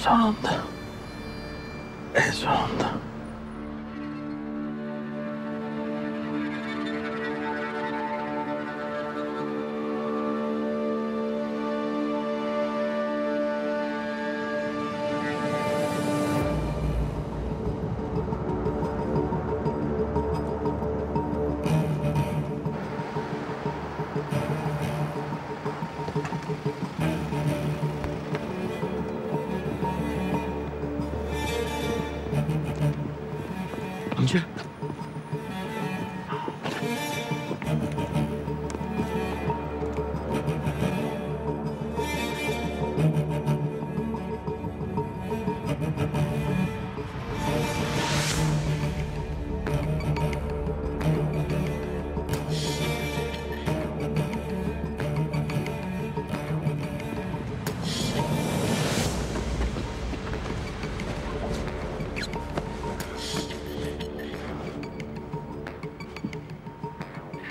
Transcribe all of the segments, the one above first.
sound.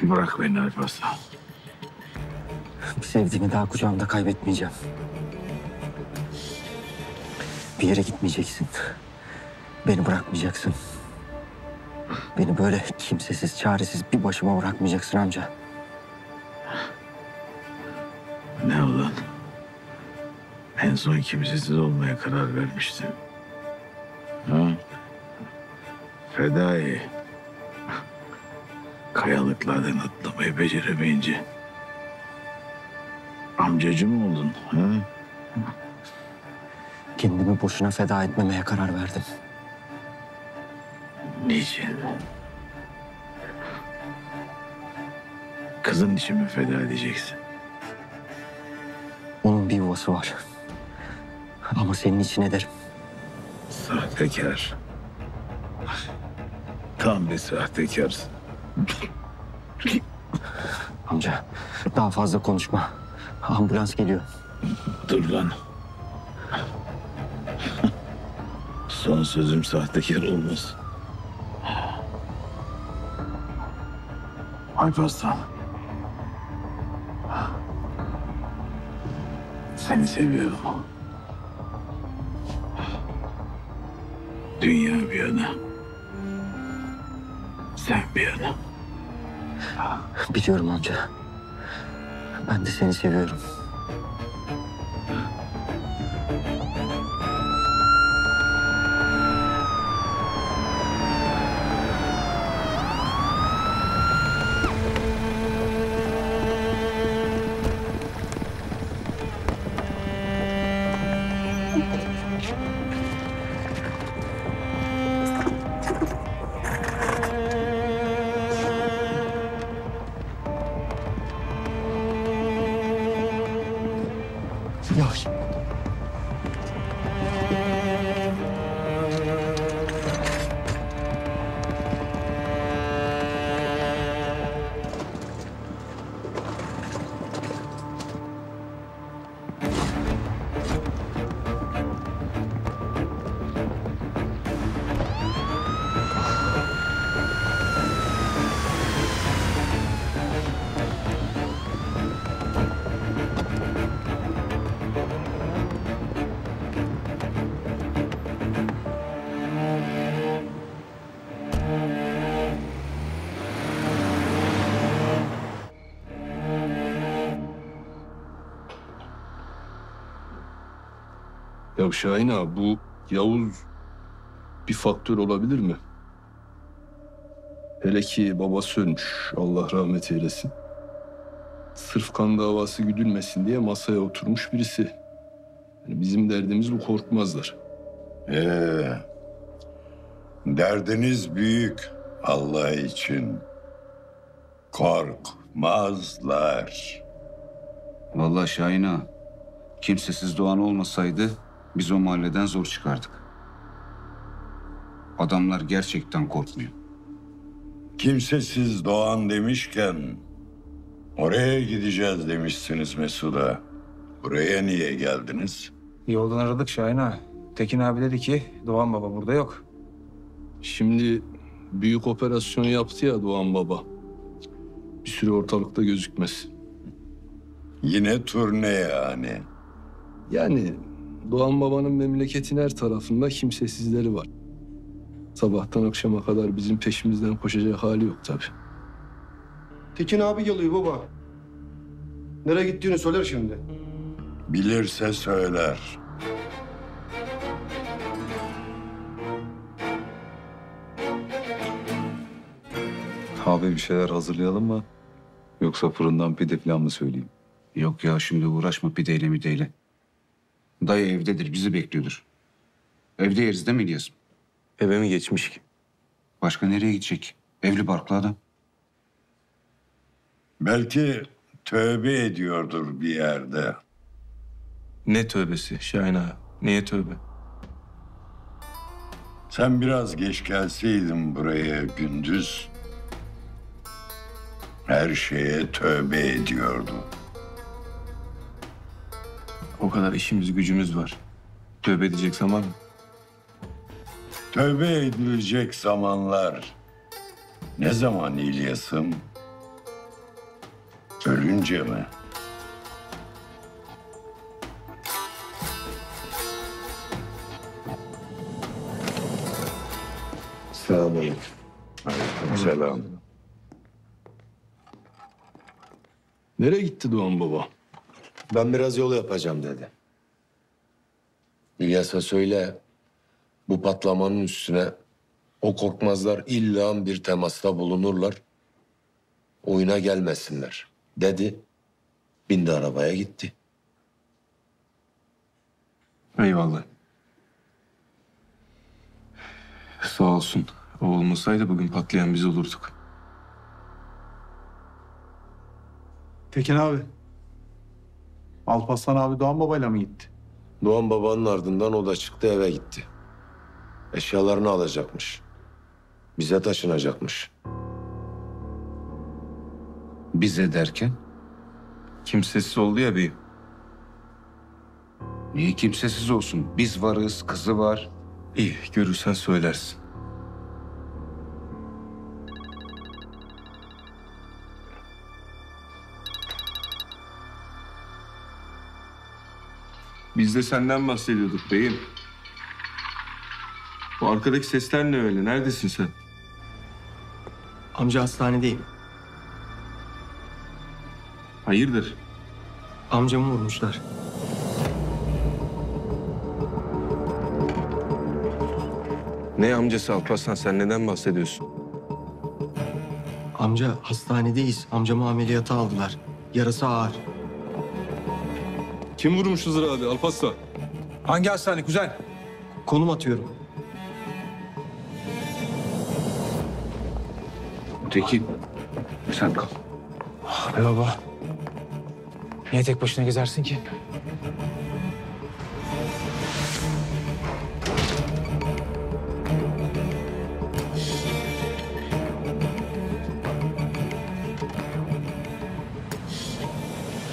Bırak beni Alparslan. Bir sevdiğimi daha kucağımda kaybetmeyeceğim. Bir yere gitmeyeceksin. Beni bırakmayacaksın. Beni böyle kimsesiz, çaresiz bir başıma bırakmayacaksın amca. Ne olan? En son kimsesiz olmaya karar vermiştin. Ha? Fedai. Kayalıklardan atlamayı beceremeyince amcacı mı oldun? Ha? Kendimi boşuna feda etmemeye karar verdim. Niçin? Kızın için mi feda edeceksin? Onun bir yuvası var. Ama senin için ederim. Sahtekar. Tam bir sahtekarsın. Amca daha fazla konuşma. Ambulans geliyor. Dur lan. Son sözüm sahtekar olmaz. Alparslan. Seni seviyorum. Dünya bir yana. Sen bir yana. Biliyorum amca. Ben de seni seviyorum. Ya Şahin abi bu Yavuz bir faktör olabilir mi? Hele ki babası ölmüş. Allah rahmet eylesin. Sırf kan davası güdülmesin diye masaya oturmuş birisi. Yani bizim derdimiz bu korkmazlar. Ee, derdiniz büyük Allah için. Korkmazlar. Vallahi Şahin ağa, kimsesiz Doğan olmasaydı biz o mahalleden zor çıkardık. Adamlar gerçekten korkmuyor. Kimsesiz doğan demişken oraya gideceğiz demişsiniz Mesut'a. Buraya niye geldiniz? Yoldan aradık Şahin ağa. Tekin abi dedi ki Doğan baba burada yok. Şimdi büyük operasyon yaptı ya Doğan Baba. Bir süre ortalıkta gözükmez. Yine turne yani. Yani Doğan babanın memleketin her tarafında kimsesizleri var. Sabahtan akşama kadar bizim peşimizden koşacak hali yok tabii. Tekin abi geliyor baba. Nereye gittiğini söyler şimdi. Bilirse söyler. Abi bir şeyler hazırlayalım mı? Yoksa fırından pide falan mı söyleyeyim? Yok ya şimdi uğraşma pideyle mideyle. Dayı evdedir bizi bekliyordur. Evde yeriz değil mi İlyas? Eve mi geçmiş ki? Başka nereye gidecek? Evli barklı adam. Belki tövbe ediyordur bir yerde. Ne tövbesi Şahin ağa? Niye tövbe? Sen biraz geç gelseydin buraya gündüz. Her şeye tövbe ediyordu. O kadar işimiz gücümüz var. Tövbe edecek zaman mı? Tövbe edilecek zamanlar ne zaman İlyas'ım? Ölünce mi? Selamünaleyküm. Selam. Nereye gitti Doğan baba? Ben biraz yol yapacağım dedi. İlyas'a söyle bu patlamanın üstüne o korkmazlar illa bir temasta bulunurlar. Oyuna gelmesinler dedi. Bindi arabaya gitti. Eyvallah. Sağ olsun. O olmasaydı bugün patlayan biz olurduk. Tekin abi. Alparslan abi Doğan babayla mı gitti? Doğan babanın ardından o da çıktı eve gitti. Eşyalarını alacakmış. Bize taşınacakmış. Bize derken Kimsesiz oldu ya bir. niye kimsesiz olsun? Biz varız, kızı var. İyi görürsen söylersin. Biz de senden bahsediyorduk beyim. Bu arkadaki sesler ne öyle? Neredesin sen? Amca hastanedeyim. Hayırdır? Amcamı vurmuşlar. Ne amcası Alparslan sen neden bahsediyorsun? Amca hastanedeyiz. Amcamı ameliyata aldılar. Yarası ağır. Kim vurmuş Hızır abi Alparslan? Hangi hastane kuzen? Konum atıyorum. Tekin sen kal. Be baba. Niye tek başına gezersin ki?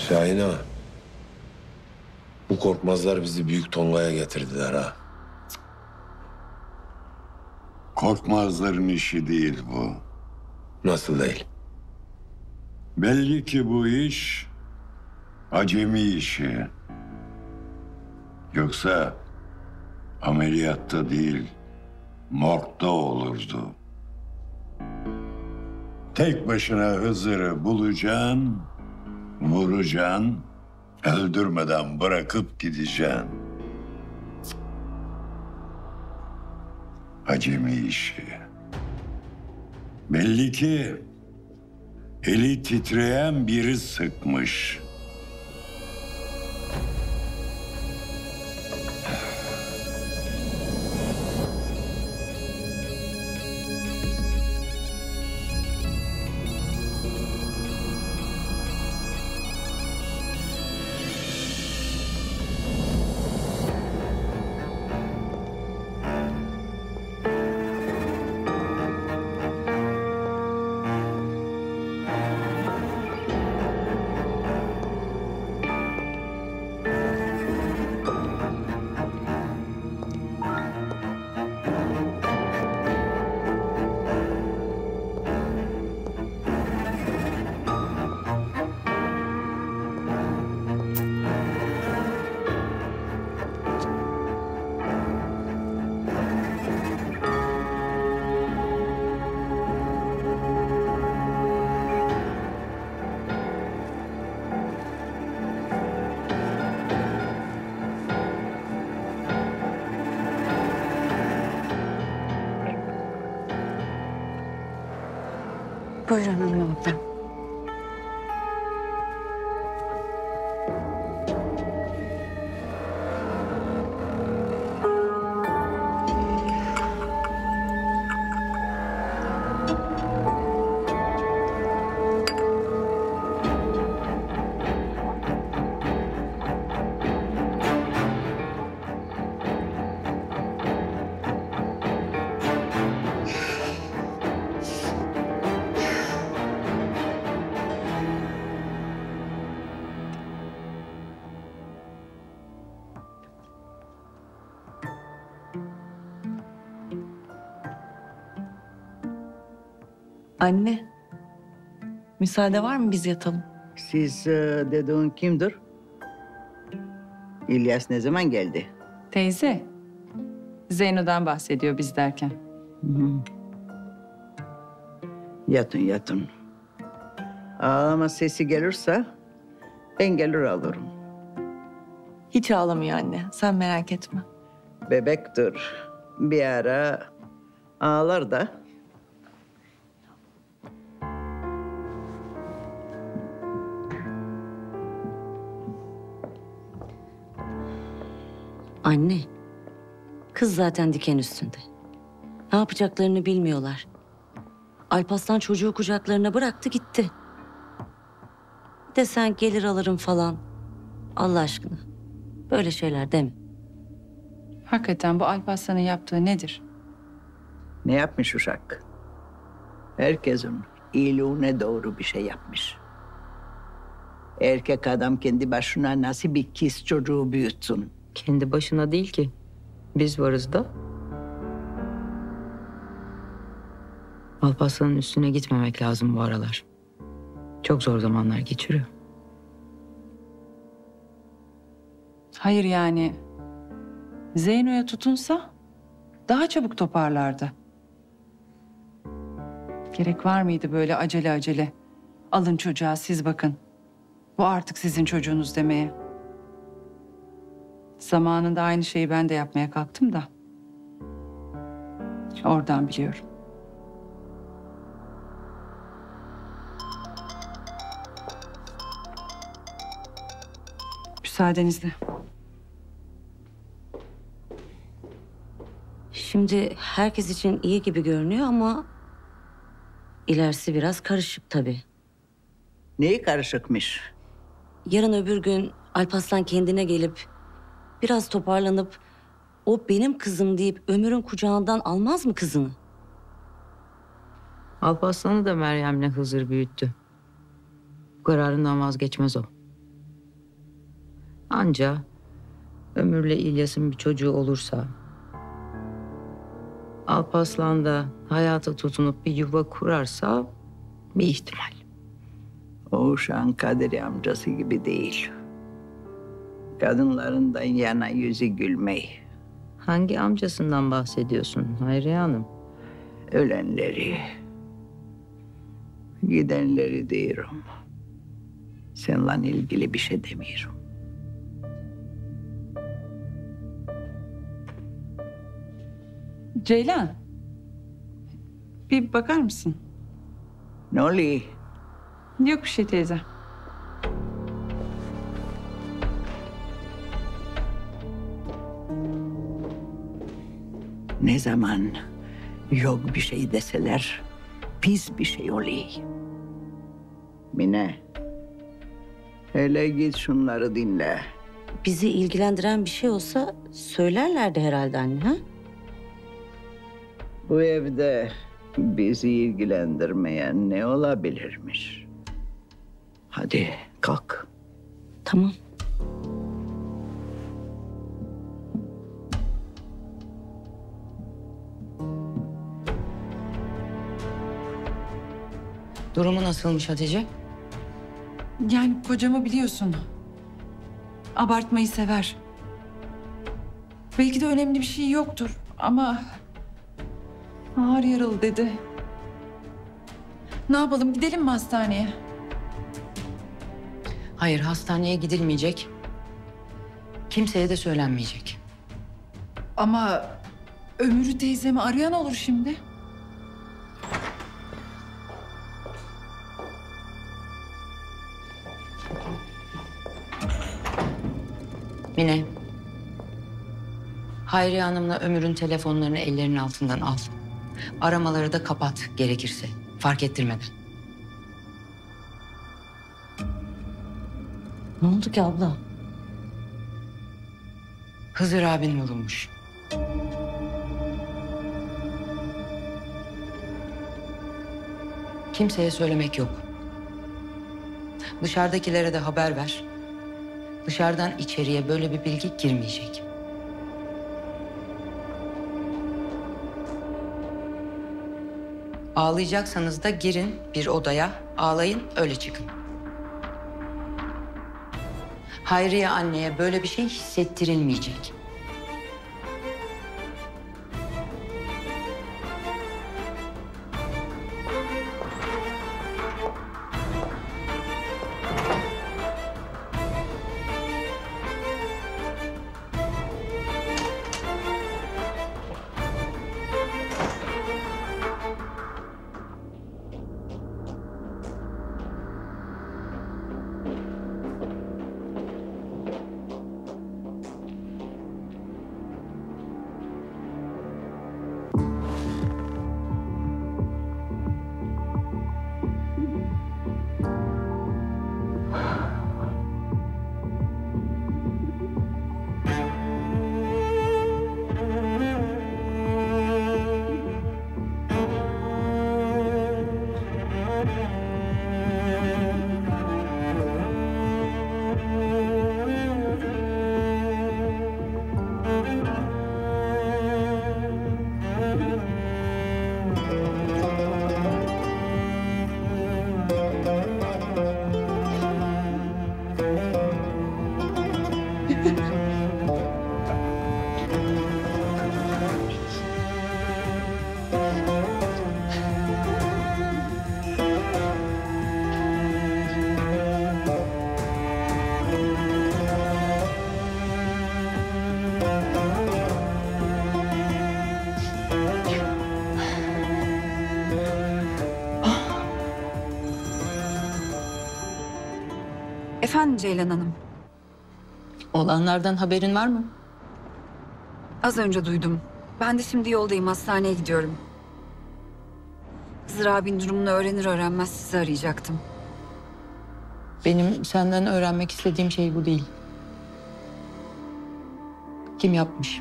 Şahin ağa. Korkmazlar bizi büyük tongaya getirdiler ha. Korkmazların işi değil bu. Nasıl değil? Belli ki bu iş acemi işi. Yoksa ameliyatta değil, morgda olurdu. Tek başına Hızır'ı bulacaksın, vuracaksın, öldürmeden bırakıp gideceksin. Acemi işi. Belli ki eli titreyen biri sıkmış. Buyurun Emine abla. Anne. Müsaade var mı biz yatalım? Siz e, dediğin kimdir? İlyas ne zaman geldi? Teyze. Zeyno'dan bahsediyor biz derken. Hı. Yatın yatın. Ağlama sesi gelirse ben gelir alırım. Hiç ağlamıyor anne. Sen merak etme. Bebektir. Bir ara ağlar da. Anne, kız zaten diken üstünde. Ne yapacaklarını bilmiyorlar. Alpaslan çocuğu kucaklarına bıraktı gitti. Bir de sen gelir alırım falan. Allah aşkına. Böyle şeyler deme. Hakikaten bu Alparslan'ın yaptığı nedir? Ne yapmış uşak? Herkesin iyiliğine doğru bir şey yapmış. Erkek adam kendi başına nasıl bir kız çocuğu büyütsün? Kendi başına değil ki. Biz varız da. Alparslan'ın üstüne gitmemek lazım bu aralar. Çok zor zamanlar geçiriyor. Hayır yani. Zeyno'ya tutunsa daha çabuk toparlardı. Gerek var mıydı böyle acele acele? Alın çocuğa siz bakın. Bu artık sizin çocuğunuz demeye. Zamanında aynı şeyi ben de yapmaya kalktım da. Oradan biliyorum. Müsaadenizle. Şimdi herkes için iyi gibi görünüyor ama... ...ilerisi biraz karışık tabii. Neyi karışıkmış? Yarın öbür gün Alparslan kendine gelip... ...biraz toparlanıp... ...o benim kızım deyip Ömür'ün kucağından almaz mı kızını? Alparslan'ı da Meryem'le Hızır büyüttü. Bu kararından vazgeçmez o. Anca Ömür'le İlyas'ın bir çocuğu olursa... Alparslan da hayata tutunup bir yuva kurarsa bir ihtimal. O uşağın Kadri amcası gibi değil. Kadınlarından yana yüzü gülmeyi. Hangi amcasından bahsediyorsun Hayriye Hanım? Ölenleri, gidenleri diyorum. Seninle ilgili bir şey demiyorum. Ceylan. Bir bakar mısın? Ne oluyor? Yok bir şey teyze. Ne zaman yok bir şey deseler pis bir şey oluyor. Mine, hele git şunları dinle. Bizi ilgilendiren bir şey olsa söylerlerdi herhalde anne ha? Bu evde bizi ilgilendirmeyen ne olabilirmiş? Hadi kalk. Tamam. Durumu nasılmış Hatice? Yani kocamı biliyorsun. Abartmayı sever. Belki de önemli bir şey yoktur ama ağır yaralı dedi. Ne yapalım gidelim mi hastaneye? Hayır hastaneye gidilmeyecek. Kimseye de söylenmeyecek. Ama Ömür'ü teyzemi arayan olur şimdi. Mine. Hayriye Hanım'la Ömür'ün telefonlarını ellerinin altından al. Aramaları da kapat gerekirse. Fark ettirmeden. Ne oldu ki abla? Hızır abin vurulmuş. Kimseye söylemek yok. Dışarıdakilere de haber ver. Dışarıdan içeriye böyle bir bilgi girmeyecek. Ağlayacaksanız da girin bir odaya, ağlayın, öyle çıkın. Hayriye anneye böyle bir şey hissettirilmeyecek. Efendim Ceylan Hanım. Olanlardan haberin var mı? Az önce duydum. Ben de şimdi yoldayım. Hastaneye gidiyorum. Hızır abinin durumunu öğrenir öğrenmez sizi arayacaktım. Benim senden öğrenmek istediğim şey bu değil. Kim yapmış?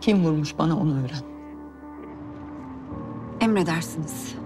Kim vurmuş bana onu öğren. Emredersiniz.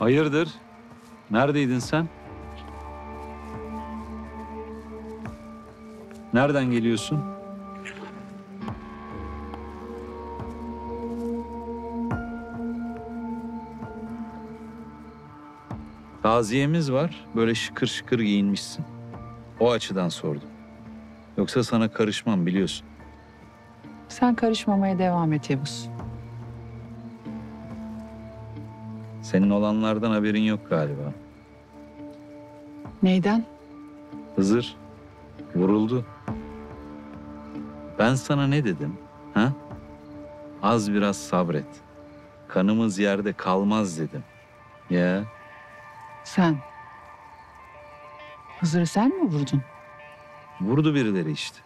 Hayırdır? Neredeydin sen? Nereden geliyorsun? Taziyemiz var. Böyle şıkır şıkır giyinmişsin. O açıdan sordum. Yoksa sana karışmam biliyorsun. Sen karışmamaya devam et Yavuz. Senin olanlardan haberin yok galiba. Neyden? Hızır vuruldu. Ben sana ne dedim? Ha? Az biraz sabret. Kanımız yerde kalmaz dedim. Ya Sen. Hızır'ı sen mi vurdun? vurdu birileri işte.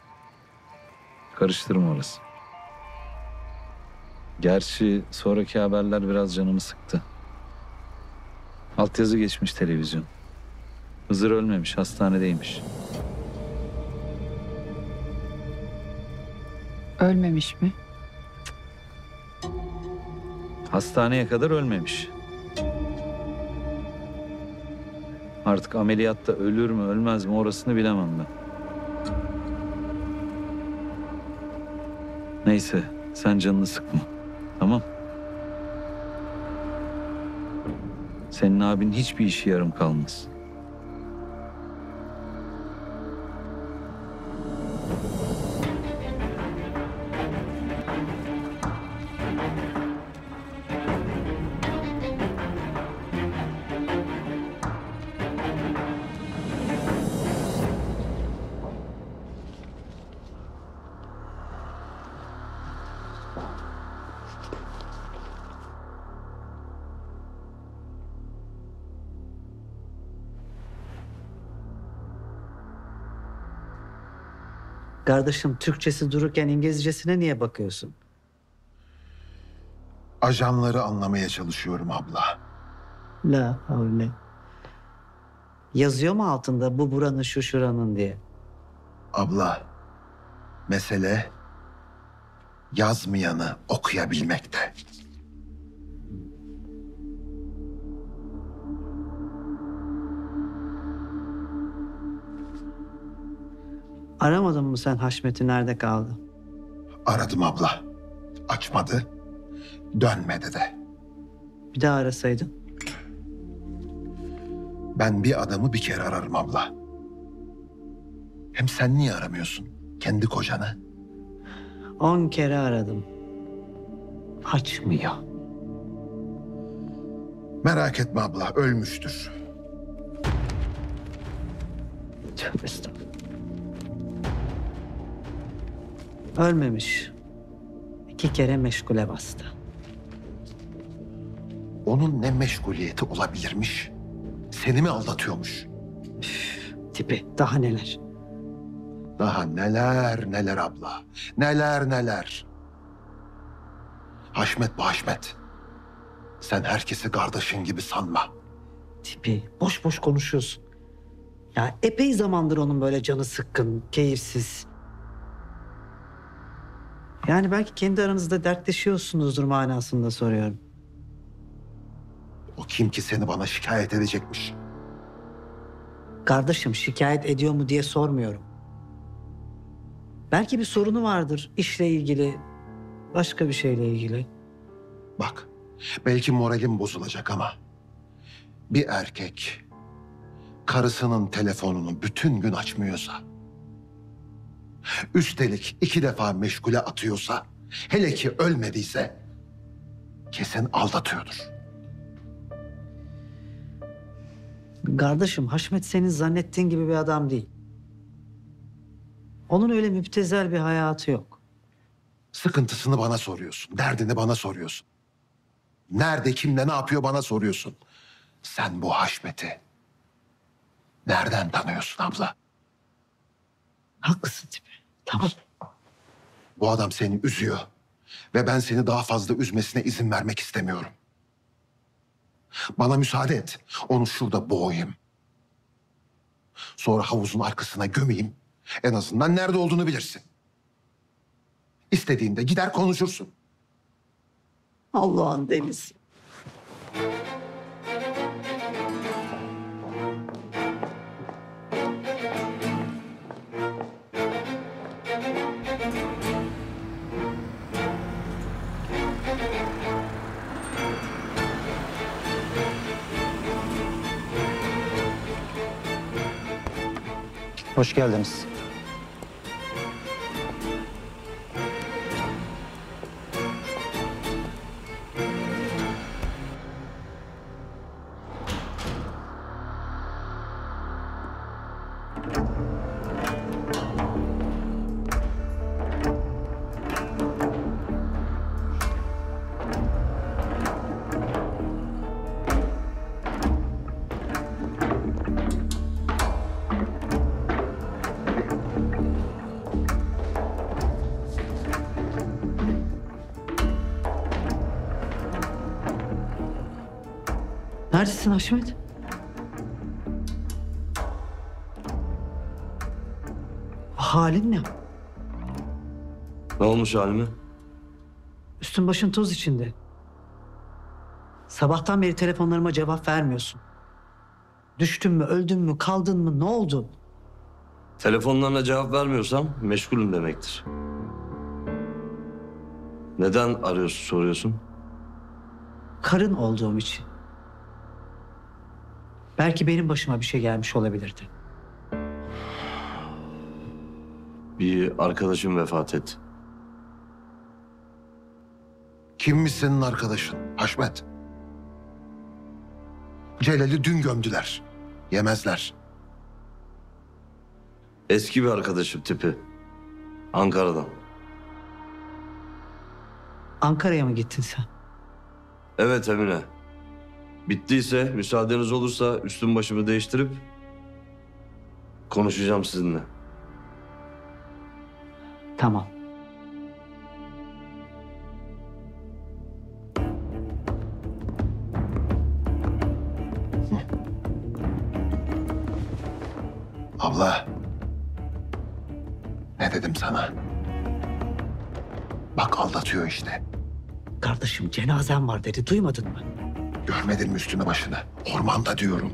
Karıştırma orası. Gerçi sonraki haberler biraz canımı sıktı. Altyazı geçmiş televizyon. Hızır ölmemiş, hastanedeymiş. Ölmemiş mi? Hastaneye kadar ölmemiş. Artık ameliyatta ölür mü ölmez mi orasını bilemem ben. Neyse sen canını sıkma. Tamam. Senin abin hiçbir işi yarım kalmaz. Kardeşim Türkçesi dururken İngilizcesine niye bakıyorsun? Ajanları anlamaya çalışıyorum abla. La havle. Yazıyor mu altında bu buranın şu şuranın diye? Abla, mesele yazmayanı okuyabilmekte. Aramadın mı sen Haşmet'i nerede kaldı? Aradım abla. Açmadı. Dönmedi de. Bir daha arasaydın. Ben bir adamı bir kere ararım abla. Hem sen niye aramıyorsun kendi kocanı? On kere aradım. Açmıyor. Merak etme abla, ölmüştür. Tövbe estağfurullah. Ölmemiş. İki kere meşgule bastı. Onun ne meşguliyeti olabilirmiş? Seni mi aldatıyormuş? Tipi daha neler? Daha neler neler abla. Neler neler. Haşmet bu Haşmet. Sen herkesi kardeşin gibi sanma. Tipi boş boş konuşuyorsun. Ya epey zamandır onun böyle canı sıkkın, keyifsiz. Yani belki kendi aranızda dertleşiyorsunuzdur manasında soruyorum. O kim ki seni bana şikayet edecekmiş? Kardeşim şikayet ediyor mu diye sormuyorum. Belki bir sorunu vardır işle ilgili, başka bir şeyle ilgili. Bak, belki moralim bozulacak ama bir erkek karısının telefonunu bütün gün açmıyorsa, üstelik iki defa meşgule atıyorsa, hele ki ölmediyse kesin aldatıyordur. Kardeşim Haşmet senin zannettiğin gibi bir adam değil. Onun öyle müptezel bir hayatı yok. Sıkıntısını bana soruyorsun, derdini bana soruyorsun. Nerede, kimle, ne yapıyor bana soruyorsun. Sen bu Haşmet'i nereden tanıyorsun abla? Haklısın tipi. Tamam. Bu adam seni üzüyor. Ve ben seni daha fazla üzmesine izin vermek istemiyorum. Bana müsaade et. Onu şurada boğayım. Sonra havuzun arkasına gömeyim. En azından nerede olduğunu bilirsin. İstediğinde gider konuşursun. Allah'ın delisi. Hoş geldiniz. Neredesin Haşmet? Halin ne? Ne olmuş halime? Üstün başın toz içinde. Sabahtan beri telefonlarıma cevap vermiyorsun. Düştün mü, öldün mü, kaldın mı, ne oldu? Telefonlarına cevap vermiyorsam meşgulüm demektir. Neden arıyorsun, soruyorsun? Karın olduğum için. Belki benim başıma bir şey gelmiş olabilirdi. Bir arkadaşım vefat etti. Kimmiş senin arkadaşın? Haşmet. Celal'i dün gömdüler. Yemezler. Eski bir arkadaşım tipi. Ankara'dan. Ankara'ya mı gittin sen? Evet Emine. Bittiyse müsaadeniz olursa üstüm başımı değiştirip konuşacağım sizinle. Tamam. Abla. Ne dedim sana? Bak aldatıyor işte. Kardeşim cenazem var dedi. Duymadın mı? Görmedin mi üstünü başını? Ormanda diyorum.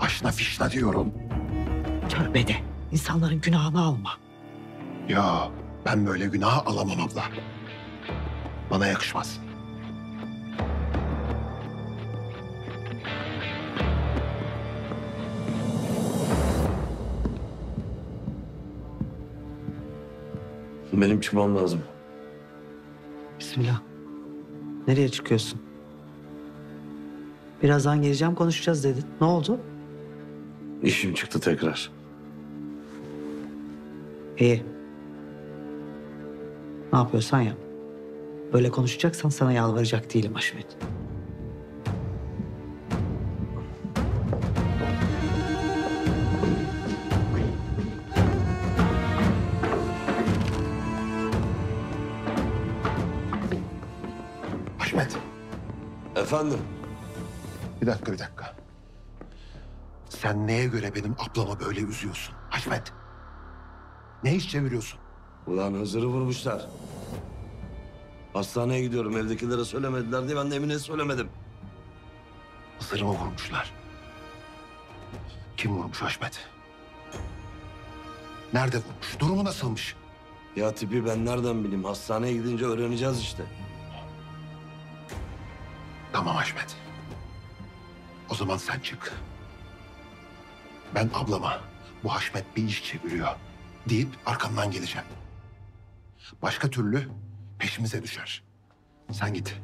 Aşna fişna diyorum. Tövbe de. İnsanların günahını alma. Ya ben böyle günah alamam abla. Bana yakışmaz. Benim çıkmam lazım. Bismillah. Nereye çıkıyorsun? Birazdan geleceğim konuşacağız dedin. Ne oldu? İşim çıktı tekrar. İyi. Ne yapıyorsan yap. Böyle konuşacaksan sana yalvaracak değilim Haşmet. Haşmet. Efendim? Bir dakika bir dakika. Sen neye göre benim ablamı böyle üzüyorsun? Haşmet. Ne iş çeviriyorsun? Ulan Hızır'ı vurmuşlar. Hastaneye gidiyorum. Evdekilere söylemediler diye ben de Emine'ye söylemedim. Hızır'ı mı vurmuşlar? Kim vurmuş Haşmet? Nerede vurmuş? Durumu nasılmış? Ya tipi ben nereden bileyim? Hastaneye gidince öğreneceğiz işte. Tamam Haşmet. O zaman sen çık. Ben ablama bu Haşmet bir iş çeviriyor deyip arkamdan geleceğim. Başka türlü peşimize düşer. Sen git.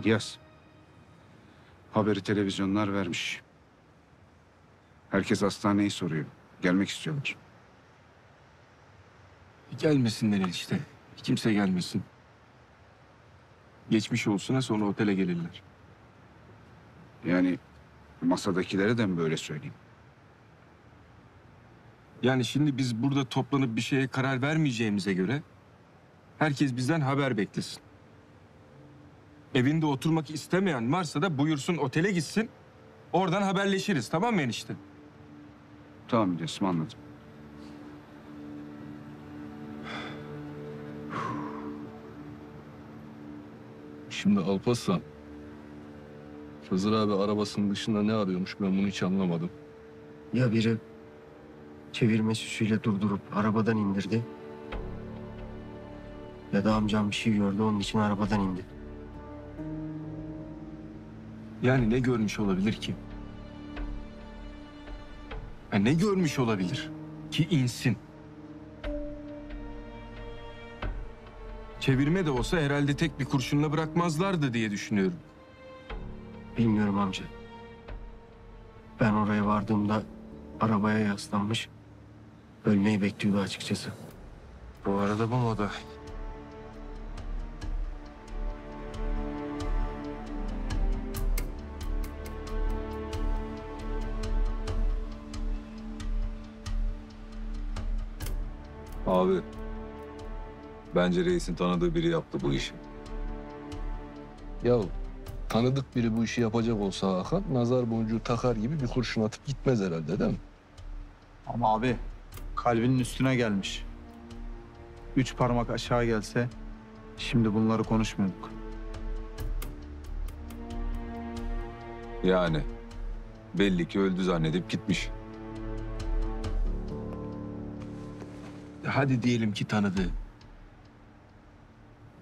İlyas. Haberi televizyonlar vermiş. Herkes hastaneyi soruyor. Gelmek istiyorlar. Gelmesinler işte. Kimse gelmesin. Geçmiş olsuna sonra otele gelirler. Yani masadakilere de mi böyle söyleyeyim? Yani şimdi biz burada toplanıp bir şeye karar vermeyeceğimize göre herkes bizden haber beklesin. Evinde oturmak istemeyen varsa da buyursun otele gitsin. Oradan haberleşiriz tamam mı enişte? Tamam İlyas'ım anladım. Şimdi Alparslan. Hızır abi arabasının dışında ne arıyormuş ben bunu hiç anlamadım. Ya biri çevirme süsüyle durdurup arabadan indirdi. Ya da amcam bir şey gördü onun için arabadan indi. Yani ne görmüş olabilir ki? Ya ne görmüş olabilir ki insin? Çevirme de olsa herhalde tek bir kurşunla bırakmazlardı diye düşünüyorum. Bilmiyorum amca. Ben oraya vardığımda arabaya yaslanmış. Ölmeyi bekliyordu açıkçası. Bu arada bu moda. Abi Bence reisin tanıdığı biri yaptı bu işi. Ya tanıdık biri bu işi yapacak olsa Hakan, nazar boncuğu takar gibi bir kurşun atıp gitmez herhalde değil mi? Ama abi kalbinin üstüne gelmiş. Üç parmak aşağı gelse şimdi bunları konuşmuyorduk. Yani belli ki öldü zannedip gitmiş. Hadi diyelim ki tanıdı.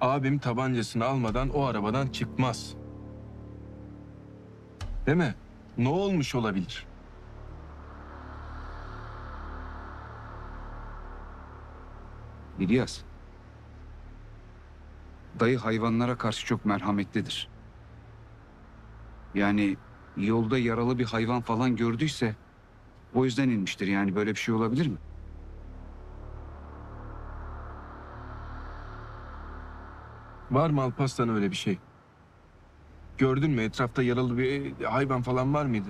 Abim tabancasını almadan o arabadan çıkmaz. Değil mi? Ne olmuş olabilir? İlyas. Dayı hayvanlara karşı çok merhametlidir. Yani yolda yaralı bir hayvan falan gördüyse o yüzden inmiştir. Yani böyle bir şey olabilir mi? Var mı Alparslan öyle bir şey? Gördün mü etrafta yaralı bir hayvan falan var mıydı?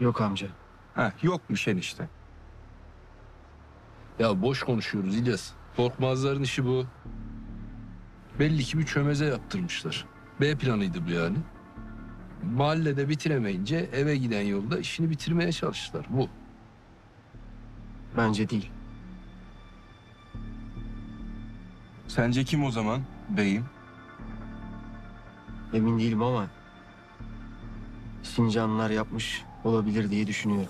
Yok amca. Ha yokmuş enişte. Ya boş konuşuyoruz İlyas. Korkmazların işi bu. Belli ki bir çömeze yaptırmışlar. B planıydı bu yani. Mahallede bitiremeyince eve giden yolda işini bitirmeye çalıştılar. Bu. Bence değil. Sence kim o zaman beyim? Emin değilim ama Sincanlılar yapmış olabilir diye düşünüyorum.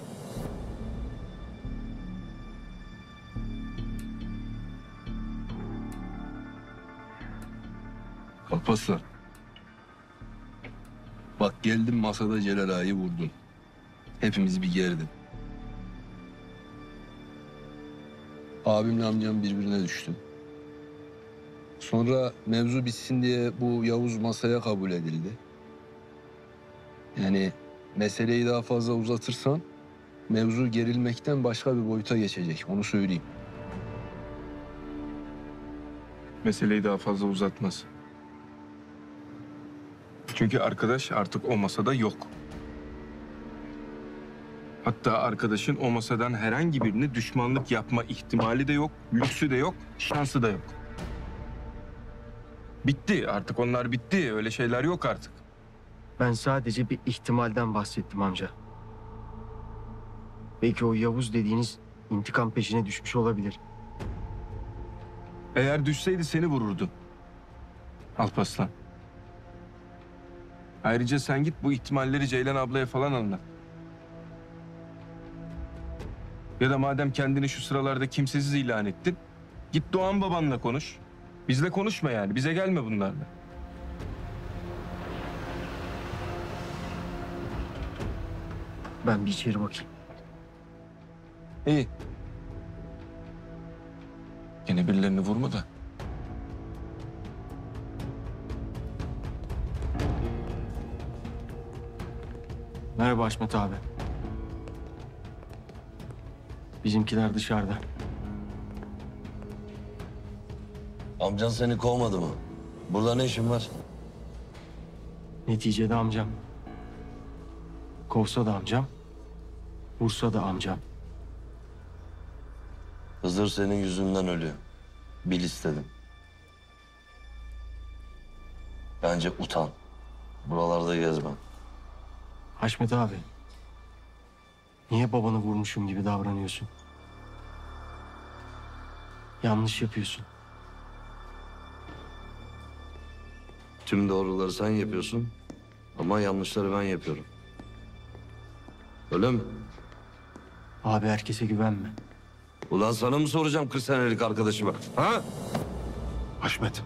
Alparslan. Bak geldin masada Celal Ağa'yı vurdun. Hepimiz bir gerdin. Abimle amcam birbirine düştü. Sonra mevzu bitsin diye bu Yavuz masaya kabul edildi. Yani meseleyi daha fazla uzatırsan mevzu gerilmekten başka bir boyuta geçecek. Onu söyleyeyim. Meseleyi daha fazla uzatmaz. Çünkü arkadaş artık o masada yok. Hatta arkadaşın o masadan herhangi birini düşmanlık yapma ihtimali de yok, lüksü de yok, şansı da yok. Bitti artık onlar bitti. Öyle şeyler yok artık. Ben sadece bir ihtimalden bahsettim amca. Belki o Yavuz dediğiniz intikam peşine düşmüş olabilir. Eğer düşseydi seni vururdu. Alpaslan. Ayrıca sen git bu ihtimalleri Ceylan ablaya falan anlat. Ya da madem kendini şu sıralarda kimsesiz ilan ettin, git Doğan babanla konuş. Bizle konuşma yani, bize gelme bunlarla. Ben bir içeri bakayım. İyi. Yine birilerini vurma da. Merhaba Haşmet abi. Bizimkiler dışarıda. Amcan seni kovmadı mı? Burada ne işin var? Neticede amcam. Kovsa da amcam. Vursa da amcam. Hızır senin yüzünden ölüyor. Bil istedim. Bence utan. Buralarda gezme. Haşmet abi. Niye babanı vurmuşum gibi davranıyorsun? Yanlış yapıyorsun. Tüm doğruları sen yapıyorsun. Ama yanlışları ben yapıyorum. Öyle mi? Abi herkese güvenme. Ulan sana mı soracağım 40 senelik arkadaşıma? Ha? Haşmet.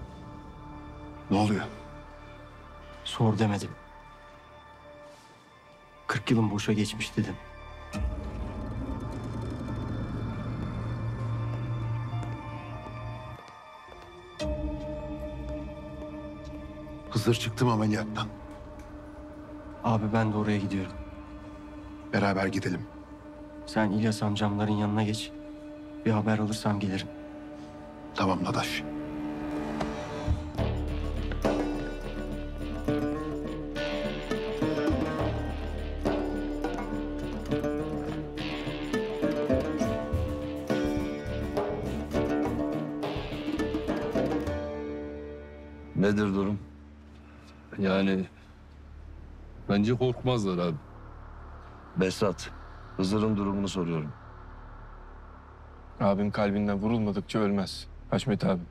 Ne oluyor? Sor demedim. 40 yılın boşa geçmiş dedim. Hızır çıktı mı ameliyattan? Abi ben de oraya gidiyorum. Beraber gidelim. Sen İlyas amcamların yanına geç. Bir haber alırsam gelirim. Tamam Dadaş. Bence korkmazlar abi. Besat, Hızır'ın durumunu soruyorum. Abim kalbinden vurulmadıkça ölmez. Haşmet abi.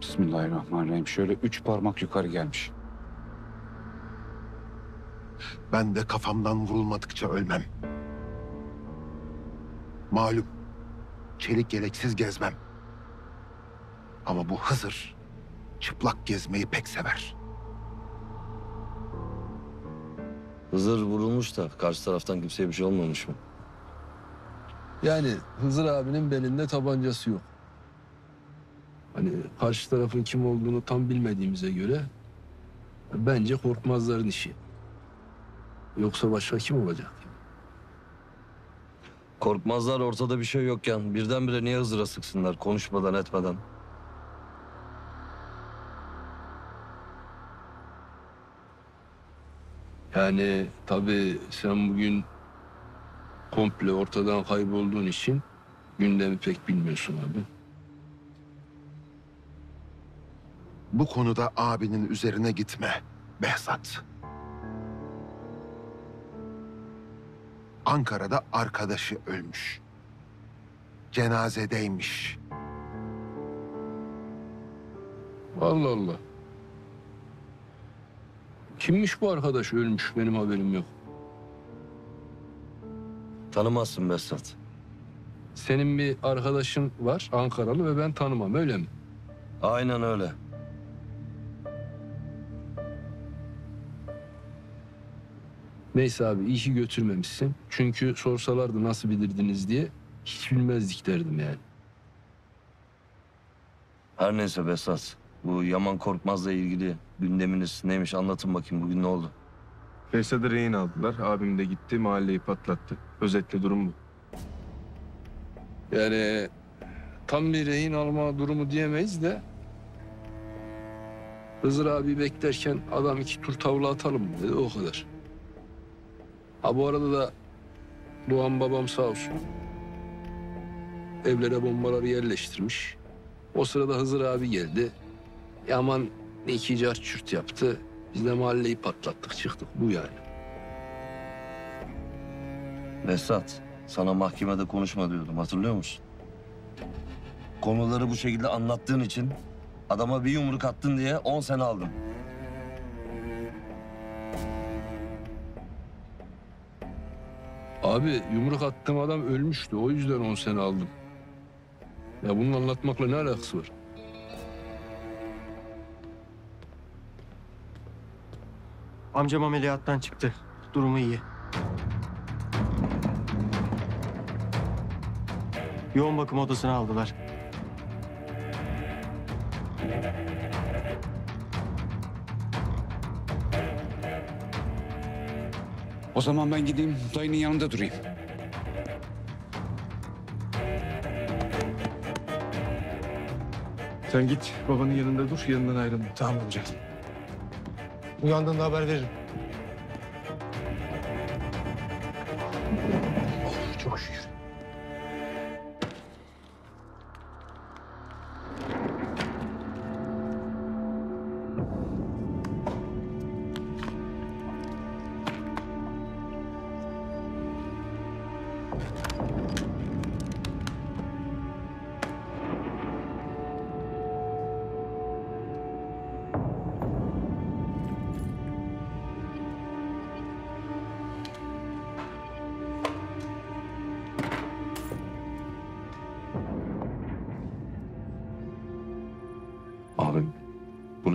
Bismillahirrahmanirrahim. Şöyle üç parmak yukarı gelmiş. Ben de kafamdan vurulmadıkça ölmem. Malum çelik yeleksiz gezmem. Ama bu Hızır çıplak gezmeyi pek sever. Hızır vurulmuş da karşı taraftan kimseye bir şey olmamış mı? Yani Hızır abinin belinde tabancası yok. Hani karşı tarafın kim olduğunu tam bilmediğimize göre bence korkmazların işi. Yoksa başka kim olacak? Korkmazlar ortada bir şey yokken birdenbire niye Hızır'a sıksınlar konuşmadan etmeden? Yani tabii sen bugün komple ortadan kaybolduğun için gündemi pek bilmiyorsun abi. Bu konuda abinin üzerine gitme Behzat. Ankara'da arkadaşı ölmüş. Cenazedeymiş. Allah Allah. Kimmiş bu arkadaş ölmüş benim haberim yok. Tanımazsın Besat. Senin bir arkadaşın var Ankaralı ve ben tanımam öyle mi? Aynen öyle. Neyse abi iyi ki götürmemişsin. Çünkü sorsalardı nasıl bilirdiniz diye hiç bilmezdik derdim yani. Her neyse Besat. Bu Yaman Korkmaz'la ilgili gündeminiz neymiş anlatın bakayım bugün ne oldu? Behzat'ı rehin aldılar. Abim de gitti mahalleyi patlattı. Özetle durum bu. Yani tam bir rehin alma durumu diyemeyiz de Hızır abi beklerken adam iki tur tavla atalım dedi o kadar. Ha bu arada da Doğan babam sağ olsun. Evlere bombaları yerleştirmiş. O sırada Hızır abi geldi. Yaman iki car çürt yaptı. Biz de mahalleyi patlattık çıktık bu yani. Besat, sana mahkemede konuşma diyordum hatırlıyor musun? Konuları bu şekilde anlattığın için adama bir yumruk attın diye 10 sene aldım. Abi yumruk attığım adam ölmüştü. O yüzden 10 sene aldım. Ya bunun anlatmakla ne alakası var? Amcam ameliyattan çıktı. Durumu iyi. Yoğun bakım odasına aldılar. O zaman ben gideyim dayının yanında durayım. Sen git babanın yanında dur yanından ayrılma. Tamam amca. Uyandığında haber veririm.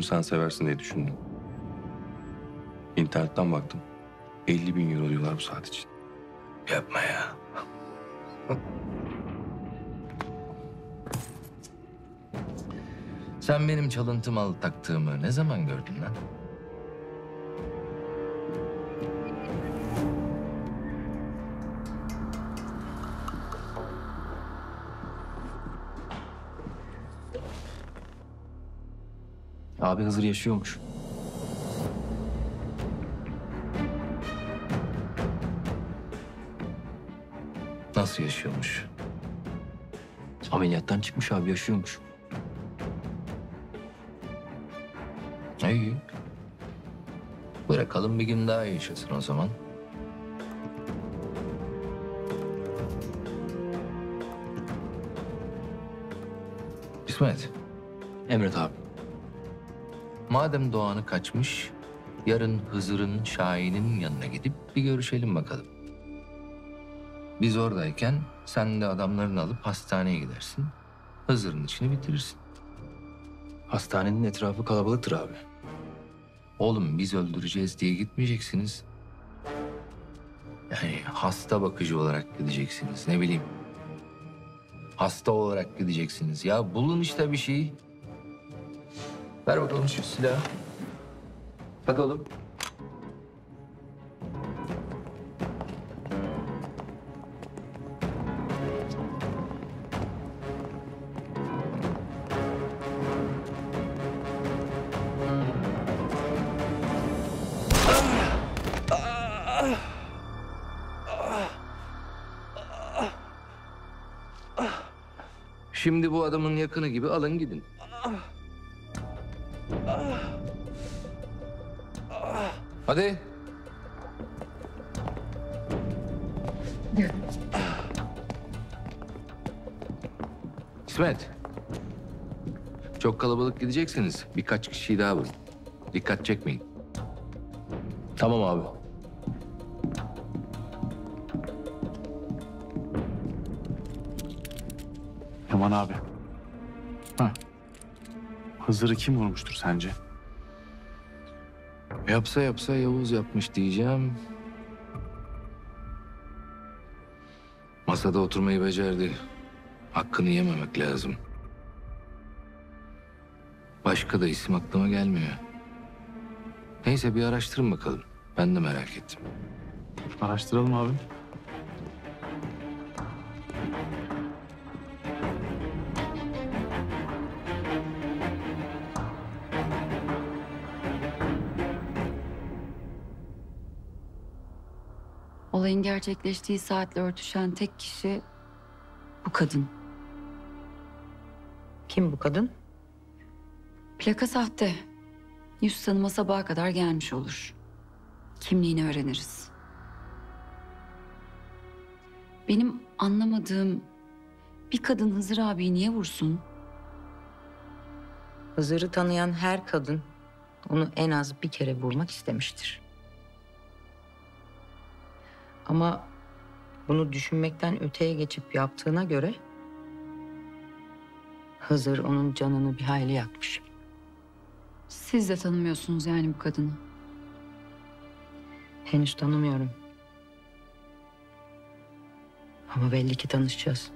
Sen seversin diye düşündüm. İnternetten baktım. 50 bin euro diyorlar bu saat için. Yapma ya. Sen benim çalıntı mal taktığımı ne zaman gördün lan? Abi Hızır yaşıyormuş. Nasıl yaşıyormuş? Ameliyattan çıkmış abi yaşıyormuş. İyi. Bırakalım bir gün daha yaşasın o zaman. İsmet. Emret abi. Madem Doğan'ı kaçmış, yarın Hızır'ın, Şahin'in yanına gidip bir görüşelim bakalım. Biz oradayken sen de adamlarını alıp hastaneye gidersin. Hızır'ın işini bitirirsin. Hastanenin etrafı kalabalıktır abi. Oğlum biz öldüreceğiz diye gitmeyeceksiniz. Yani hasta bakıcı olarak gideceksiniz ne bileyim. Hasta olarak gideceksiniz. Ya bulun işte bir şey. Ver bakalım şu silahı. Hadi. Şimdi bu adamın yakını gibi alın gidin. Hadi. İsmet. Çok kalabalık gideceksiniz. Birkaç kişiyi daha bulun. Dikkat çekmeyin. Tamam abi. Yaman abi. Ha. Hızır'ı kim vurmuştur sence? Yapsa yapsa Yavuz yapmış diyeceğim. Masada oturmayı becerdi. Hakkını yememek lazım. Başka da isim aklıma gelmiyor. Neyse bir araştırın bakalım. Ben de merak ettim. Araştıralım abi. Gerçekleştiği saatle örtüşen tek kişi bu kadın. Kim bu kadın? Plaka sahte. Yüz tanıma sabaha kadar gelmiş olur. Kimliğini öğreniriz. Benim anlamadığım bir kadın Hızır abiyi niye vursun? Hızır'ı tanıyan her kadın onu en az bir kere vurmak istemiştir. Ama bunu düşünmekten öteye geçip yaptığına göre Hızır onun canını bir hayli yakmış. Siz de tanımıyorsunuz yani bu kadını. Henüz tanımıyorum. Ama belli ki tanışacağız.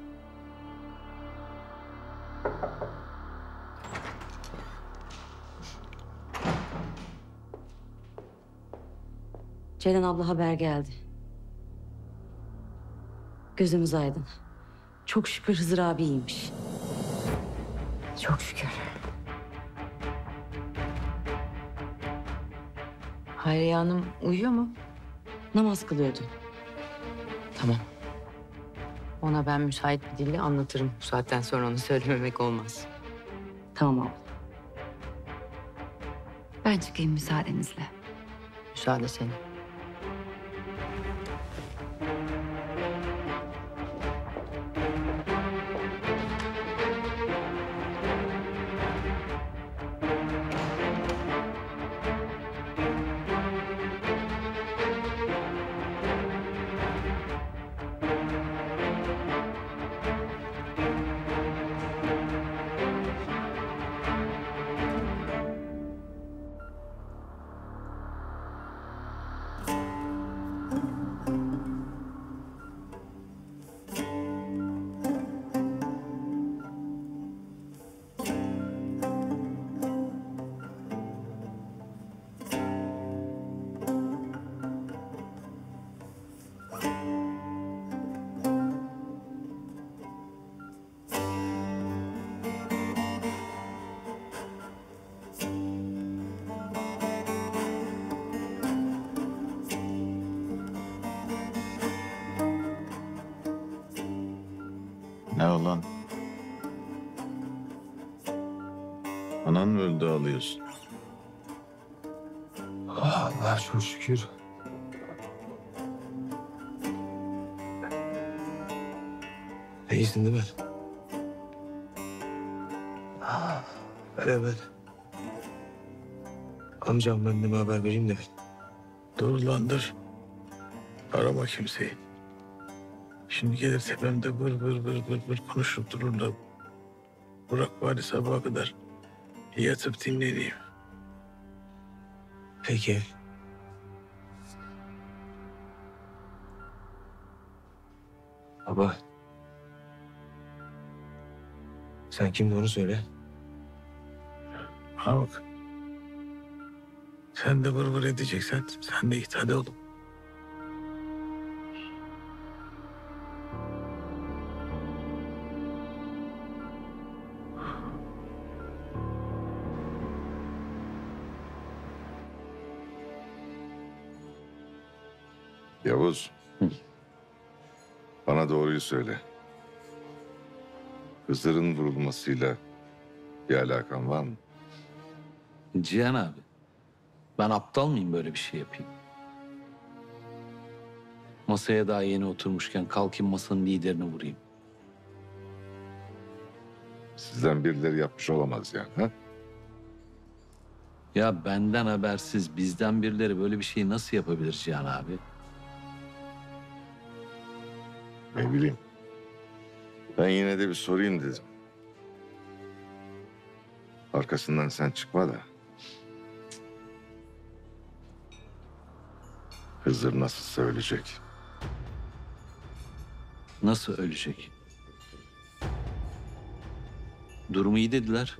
Ceylan abla haber geldi. Gözümüz aydın. Çok şükür Hızır abi iyiymiş. Çok şükür. Hayriye Hanım uyuyor mu? Namaz kılıyordu. Tamam. Ona ben müsait bir dille anlatırım. Bu saatten sonra onu söylememek olmaz. Tamam abla. Ben çıkayım müsaadenizle. Müsaade senin. Ne olan? Anan mı öldü ağlıyorsun? Allah çok şükür. İyisin değil mi? Böyle böyle. Amcam ben de haber vereyim de. Dur lan dur. Arama kimseyi. Şimdi gelir tepemde vır vır vır vır vır konuşup dururlar. Bırak bari sabaha kadar yatıp dinleneyim. Peki. Baba. Sen kimdi onu söyle. Ha bak. Sen de vır vır edeceksen sen de git hadi oğlum. Yavuz. Bana doğruyu söyle. Hızır'ın vurulmasıyla bir alakan var mı? Cihan abi. Ben aptal mıyım böyle bir şey yapayım? Masaya daha yeni oturmuşken kalkayım masanın liderini vurayım. Sizden birileri yapmış olamaz yani ha? Ya benden habersiz bizden birileri böyle bir şeyi nasıl yapabilir Cihan abi? Ne bileyim. Ben yine de bir sorayım dedim. Arkasından sen çıkma da. Hızır nasıl söyleyecek? Nasıl ölecek? Durumu iyi dediler.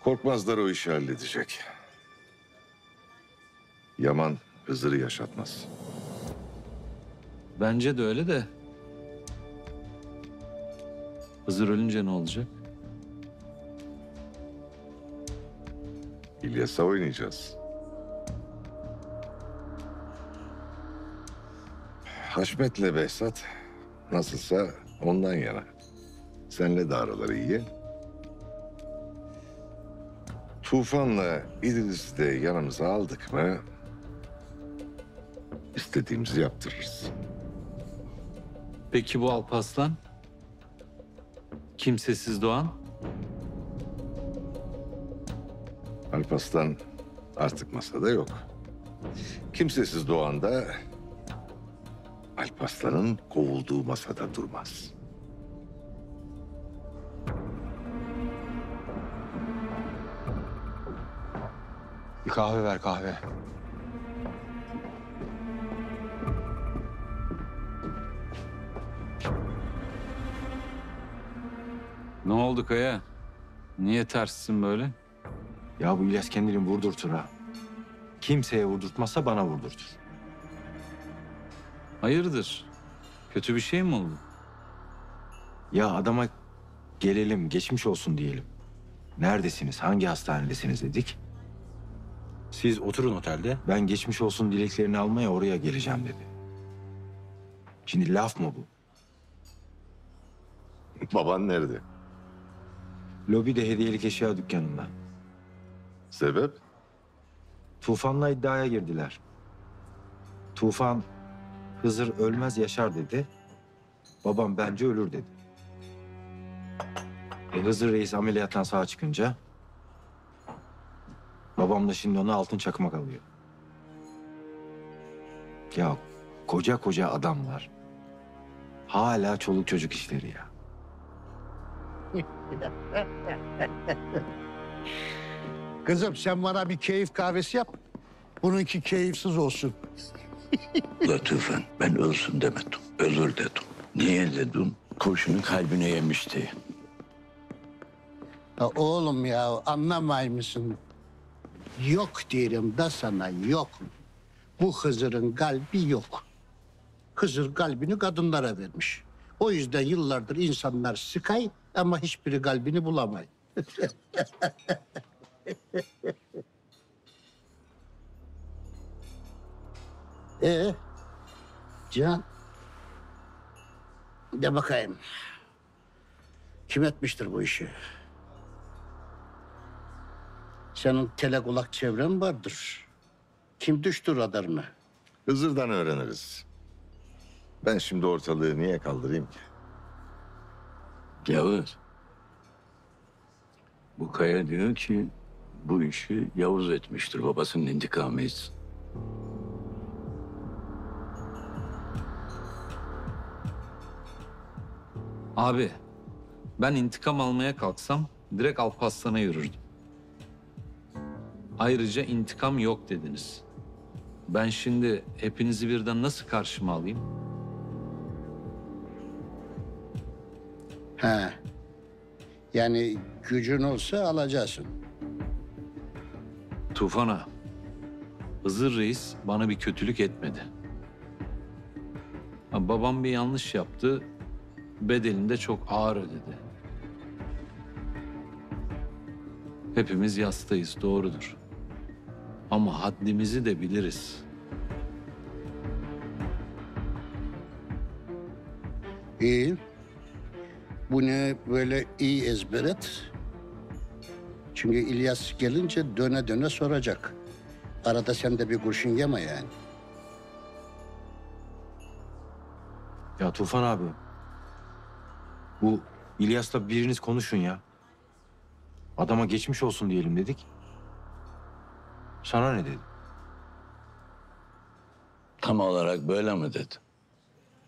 Korkmazlar o işi halledecek. Yaman Hızır'ı yaşatmaz. Bence de öyle de. Hızır ölünce ne olacak? İlyas'a oynayacağız. Haşmet'le Behzat nasılsa ondan yana. Senle de araları iyi. Tufan'la İdris'i de yanımıza aldık mı istediğimizi yaptırırız. Peki bu Alpaslan? Kimsesiz Doğan? Alparslan artık masada yok. Kimsesiz Doğan da Alparslan'ın kovulduğu masada durmaz. Bir kahve ver kahve. Ne oldu Kaya? Niye terssin böyle? Ya bu İlyas kendini vurdurtur ha. Kimseye vurdurtmazsa bana vurdurtur. Hayırdır? Kötü bir şey mi oldu? Ya adama gelelim, geçmiş olsun diyelim. Neredesiniz, hangi hastanedesiniz dedik. Siz oturun otelde. Ben geçmiş olsun dileklerini almaya oraya geleceğim dedi. Şimdi laf mı bu? Baban nerede? Lobide hediyelik eşya dükkanında. Sebep? Tufan'la iddiaya girdiler. Tufan Hızır ölmez yaşar dedi. Babam bence ölür dedi. E, Hızır Reis ameliyattan sağ çıkınca babam da şimdi ona altın çakmak alıyor. Ya koca koca adamlar. Hala çoluk çocuk işleri ya. Kızım sen bana bir keyif kahvesi yap. Bununki keyifsiz olsun. Lütfen ben ölsün demedim. Ölür dedim. Niye dedim? Kurşunu kalbine yemişti. Ya oğlum ya anlamay mısın? Yok diyorum da sana yok. Bu Hızır'ın kalbi yok. Hızır kalbini kadınlara vermiş. O yüzden yıllardır insanlar sıkay ama hiçbiri kalbini bulamay. Ee, Can. De bakayım. Kim etmiştir bu işi? Senin telekulak çevren vardır. Kim düştü radarına? Hızır'dan öğreniriz. Ben şimdi ortalığı niye kaldırayım ki? Yavuz. Bu Kaya diyor ki bu işi Yavuz etmiştir. Babasının intikamı için. Abi ben intikam almaya kalksam direkt Alparslan'a yürürdüm. Ayrıca intikam yok dediniz. Ben şimdi hepinizi birden nasıl karşıma alayım? He. Yani gücün olsa alacaksın. Tufan'a. Hızır Reis bana bir kötülük etmedi. Ha, babam bir yanlış yaptı. Bedelini de çok ağır ödedi. Hepimiz yastayız, doğrudur. Ama haddimizi de biliriz. İyi. Bu ne böyle iyi ezber et. Çünkü İlyas gelince döne döne soracak. Arada sen de bir kurşun yeme yani. Ya Tufan abi. Bu İlyas'la biriniz konuşun ya. Adama geçmiş olsun diyelim dedik. Sana ne dedi? Tam olarak böyle mi dedi?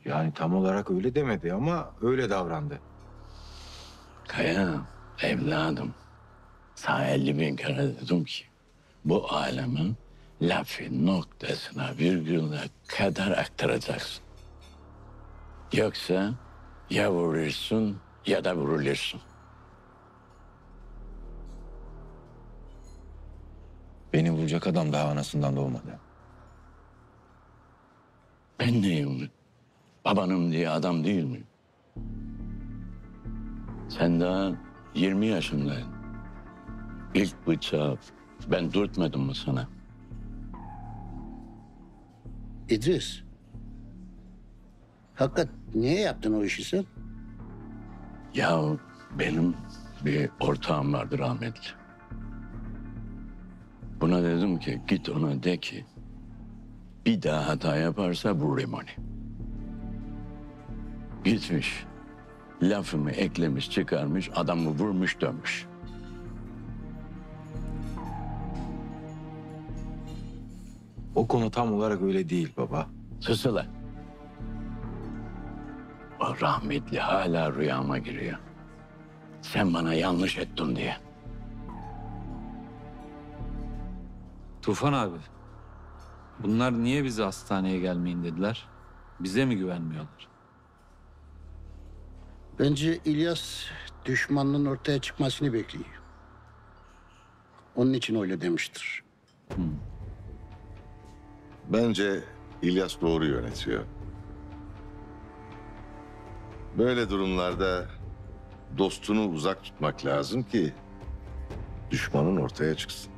Yani tam olarak öyle demedi ama öyle davrandı. Kaya, evladım. Bin kere dedim ki bu alemin lafı noktasına virgülüne kadar aktaracaksın. Yoksa ya vurursun ya da vurulursun. Beni vuracak adam daha anasından doğmadı. Ben neyim? Babanım diye adam değil miyim? Sen daha 20 yaşındaydın. İlk bıçağı ben dürtmedim mi sana? İdris. Hakikat niye yaptın o işi sen? Ya benim bir ortağım vardı rahmetli. Buna dedim ki git ona de ki bir daha hata yaparsa vururum onu. Gitmiş. Lafımı eklemiş çıkarmış adamı vurmuş dönmüş. O konu tam olarak öyle değil baba. Sus ulan. O rahmetli hala rüyama giriyor. Sen bana yanlış ettin diye. Tufan abi. Bunlar niye bize hastaneye gelmeyin dediler? Bize mi güvenmiyorlar? Bence İlyas düşmanlığın ortaya çıkmasını bekliyor. Onun için öyle demiştir. Bence İlyas doğru yönetiyor. Böyle durumlarda dostunu uzak tutmak lazım ki düşmanın ortaya çıksın.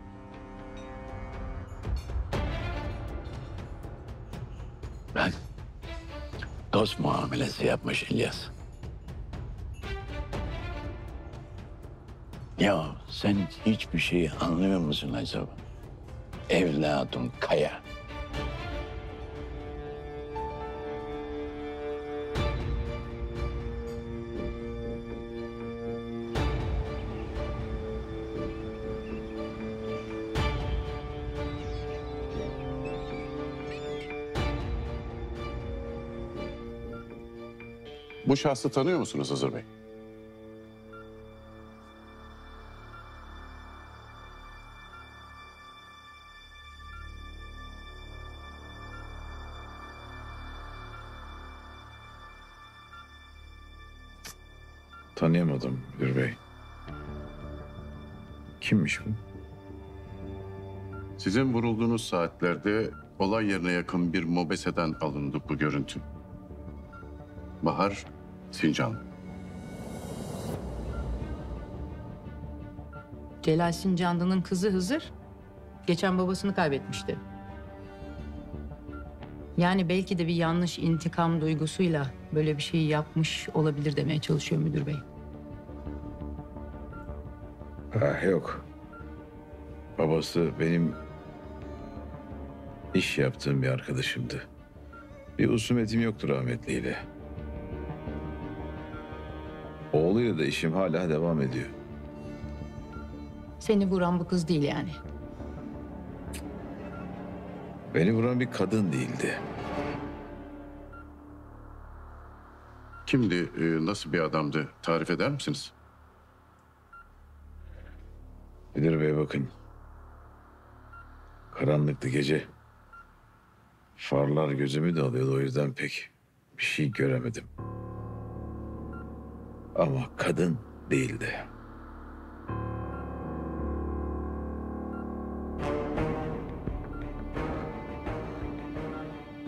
Ben dost muamelesi yapmış İlyas. Ya sen hiçbir şey anlıyor musun acaba? Evladım Kaya. Bu şahsı tanıyor musunuz Hızır Bey? Sizin vurulduğunuz saatlerde olay yerine yakın bir mobeseden alındı bu görüntü. Bahar Sincan. Celal Sincanlı'nın kızı Hızır geçen babasını kaybetmişti. Yani belki de bir yanlış intikam duygusuyla böyle bir şey yapmış olabilir demeye çalışıyor müdür bey. Ha, yok. Babası benim iş yaptığım bir arkadaşımdı. Bir husumetim yoktu rahmetliyle. Oğluyla da işim hala devam ediyor. Seni vuran bu kız değil yani. Beni vuran bir kadın değildi. Kimdi, e, nasıl bir adamdı? Tarif eder misiniz? Müdür bey bakın. Karanlıktı gece. Farlar gözümü de alıyordu o yüzden pek bir şey göremedim. Ama kadın değildi.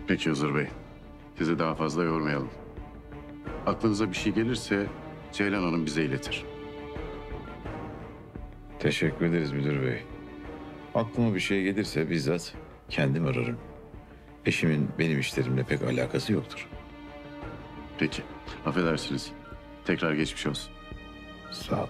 Peki Hızır Bey. Sizi daha fazla yormayalım. Aklınıza bir şey gelirse Ceylan Hanım bize iletir. Teşekkür ederiz müdür bey. Aklıma bir şey gelirse bizzat kendim ararım. Eşimin benim işlerimle pek alakası yoktur. Peki. Affedersiniz. Tekrar geçmiş olsun. Sağ ol.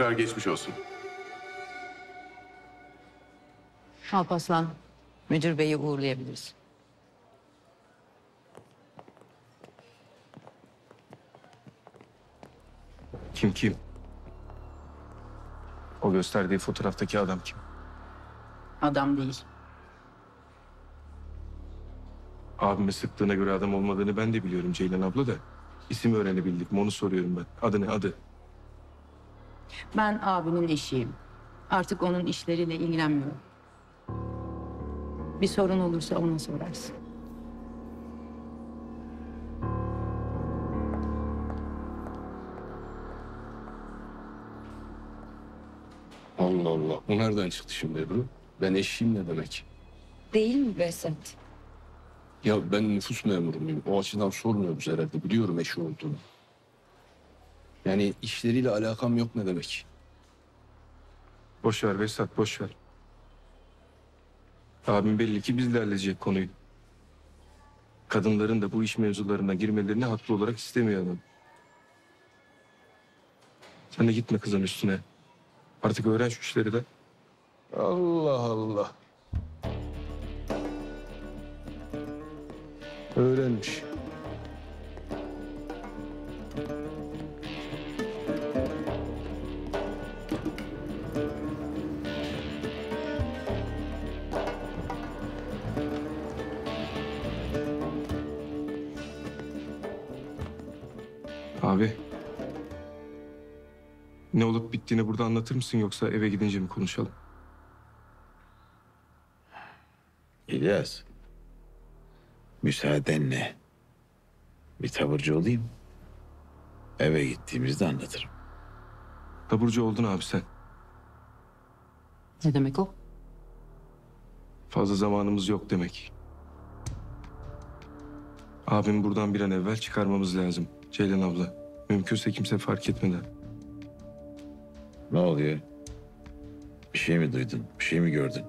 Tekrar geçmiş olsun. Alpaslan, müdür beyi uğurlayabiliriz. Kim kim? O gösterdiği fotoğraftaki adam kim? Adam değil. Abime sıktığına göre adam olmadığını ben de biliyorum Ceylan abla da. İsim öğrenebildik mi onu soruyorum ben. Adı ne adı? Ben abinin eşiyim. Artık onun işleriyle ilgilenmiyorum. Bir sorun olursa ona sorarsın. Allah Allah. Bu nereden çıktı şimdi Ebru? Ben eşiyim ne demek? Değil mi Behzat? Ya ben nüfus memuru muyum? O açıdan sormuyoruz herhalde. Biliyorum eşi olduğunu. Yani işleriyle alakam yok ne demek? Boş ver Vesat boş ver. Abim belli ki bizle halledecek konuyu. Kadınların da bu iş mevzularına girmelerini haklı olarak istemiyor adam. Sen de gitme kızın üstüne. Artık öğren şu işleri de. Allah Allah. Öğrenmiş. Ne olup bittiğini burada anlatır mısın yoksa eve gidince mi konuşalım? İlyas. Müsaadenle. Bir tavırcı olayım. Eve gittiğimizde anlatırım. Taburcu oldun abi sen. Ne demek o? Fazla zamanımız yok demek. Abim buradan bir an evvel çıkarmamız lazım. Ceylan abla. Mümkünse kimse fark etmeden. Ne oluyor? Bir şey mi duydun? Bir şey mi gördün?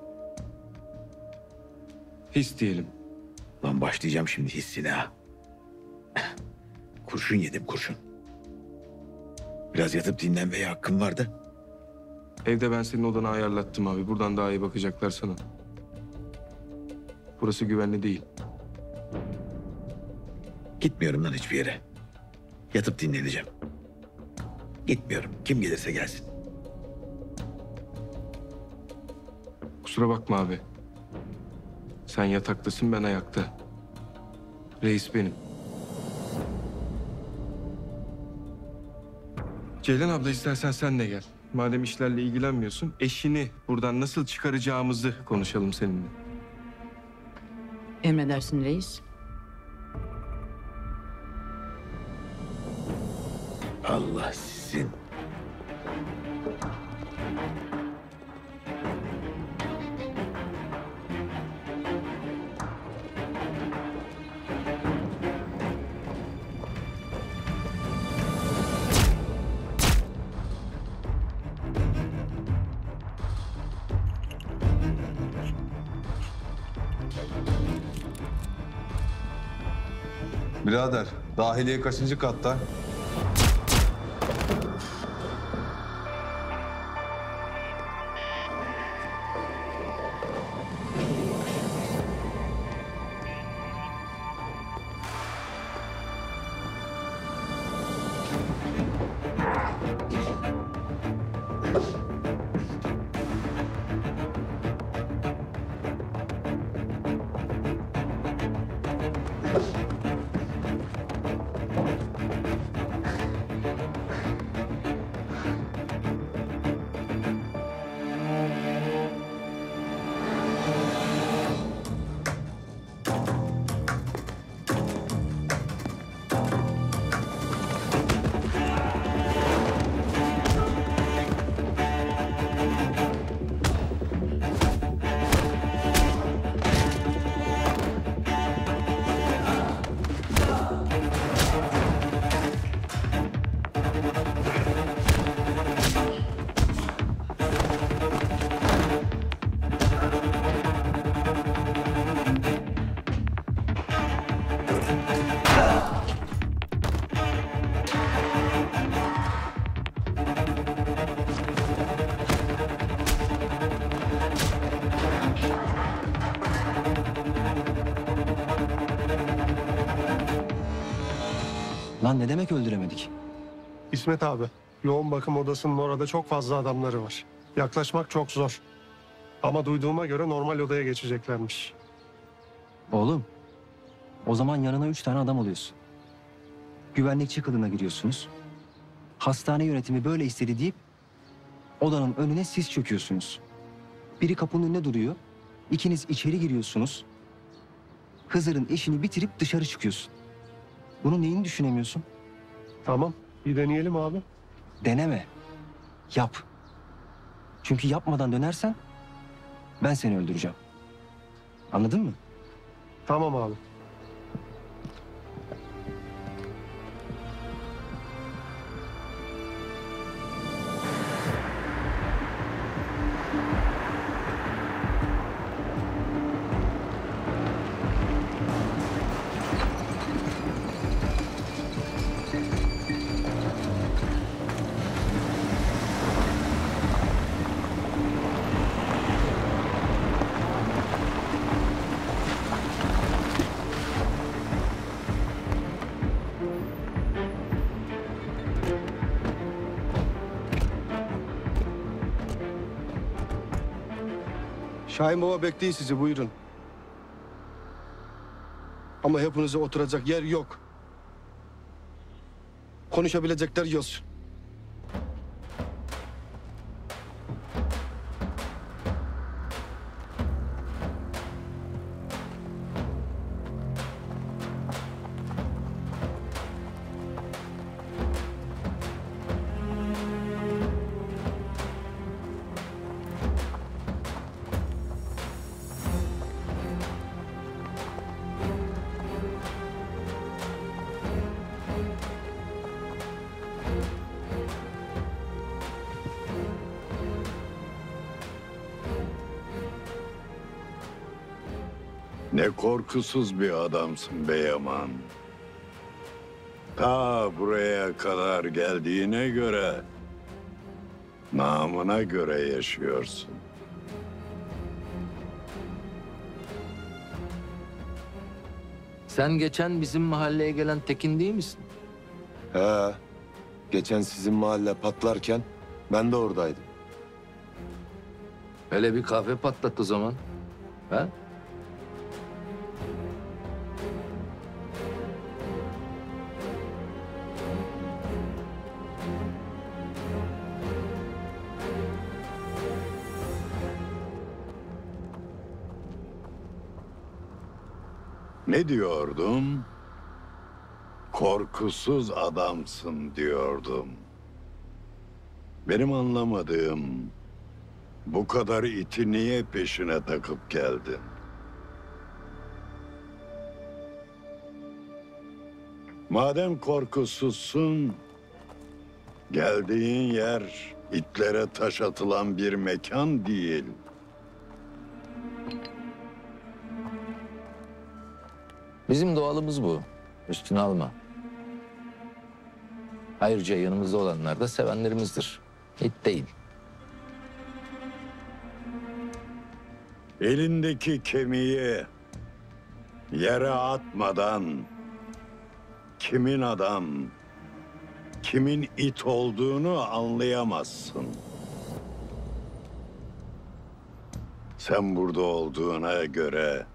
His diyelim. Lan başlayacağım şimdi hissine ha. Kurşun yedim kurşun. Biraz yatıp dinlenmeye hakkım vardı. Evde ben senin odanı ayarlattım abi. Buradan daha iyi bakacaklar sana. Burası güvenli değil. Gitmiyorum lan hiçbir yere. Yatıp dinleneceğim. Gitmiyorum. Kim gelirse gelsin. Kusura bakma abi. Sen yataktasın ben ayakta. Reis benim. Ceylan abla istersen sen de gel. Madem işlerle ilgilenmiyorsun, eşini buradan nasıl çıkaracağımızı konuşalım seninle. Emredersin reis. Allah Birader, dahiliye kaçıncı katta? İsmet abi, yoğun bakım odasının orada çok fazla adamları var. Yaklaşmak çok zor. Ama duyduğuma göre normal odaya geçeceklermiş. Oğlum, o zaman yanına üç tane adam alıyorsun. Güvenlikçi kılığına giriyorsunuz. Hastane yönetimi böyle istedi deyip odanın önüne siz çöküyorsunuz. Biri kapının önünde duruyor. İkiniz içeri giriyorsunuz. Hızır'ın işini bitirip dışarı çıkıyorsun. Bunun neyini düşünemiyorsun? Tamam, bir deneyelim abi. Deneme. Yap. Çünkü yapmadan dönersen ben seni öldüreceğim. Anladın mı? Tamam abi. Şahin Baba bekliyor sizi buyurun. Ama hepinize oturacak yer yok. Konuşabilecekler yok. Korkusuz bir adamsın be Yaman. Ta buraya kadar geldiğine göre namına göre yaşıyorsun. Sen geçen bizim mahalleye gelen Tekin değil misin? He. Geçen sizin mahalle patlarken ben de oradaydım. Hele bir kahve patlat o zaman. Ha? Diyordum? Korkusuz adamsın diyordum. Benim anlamadığım bu kadar iti niye peşine takıp geldin? Madem korkusuzsun, geldiğin yer itlere taş atılan bir mekan değil. Bizim doğalımız bu. Üstüne alma. Ayrıca yanımızda olanlar da sevenlerimizdir. Hiç değil. Elindeki kemiği yere atmadan kimin adam, kimin it olduğunu anlayamazsın. Sen burada olduğuna göre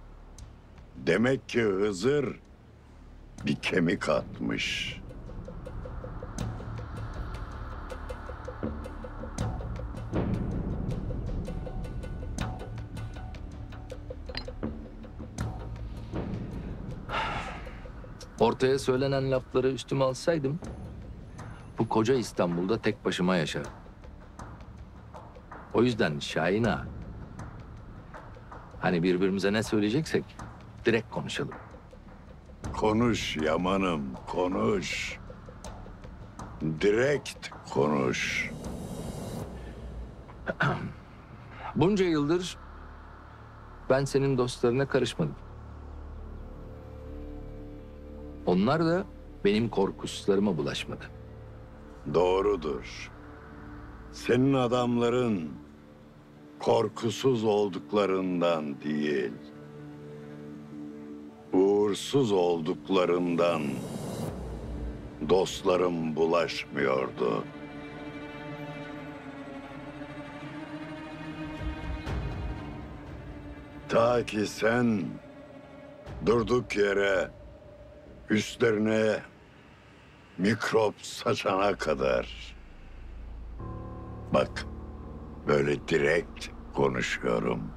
demek ki Hızır bir kemik atmış. Ortaya söylenen lafları üstüme alsaydım... ...bu koca İstanbul'da tek başıma yaşarım. O yüzden Şahin ağa... ...hani birbirimize ne söyleyeceksek direkt konuşalım. Konuş Yaman'ım, konuş. Direkt konuş. Bunca yıldır ben senin dostlarına karışmadım. Onlar da benim korkusuzlarıma bulaşmadı. Doğrudur. Senin adamların korkusuz olduklarından değil, uğursuz olduklarından dostlarım bulaşmıyordu. Ta ki sen durduk yere üstlerine mikrop saçana kadar. Bak, böyle direkt konuşuyorum.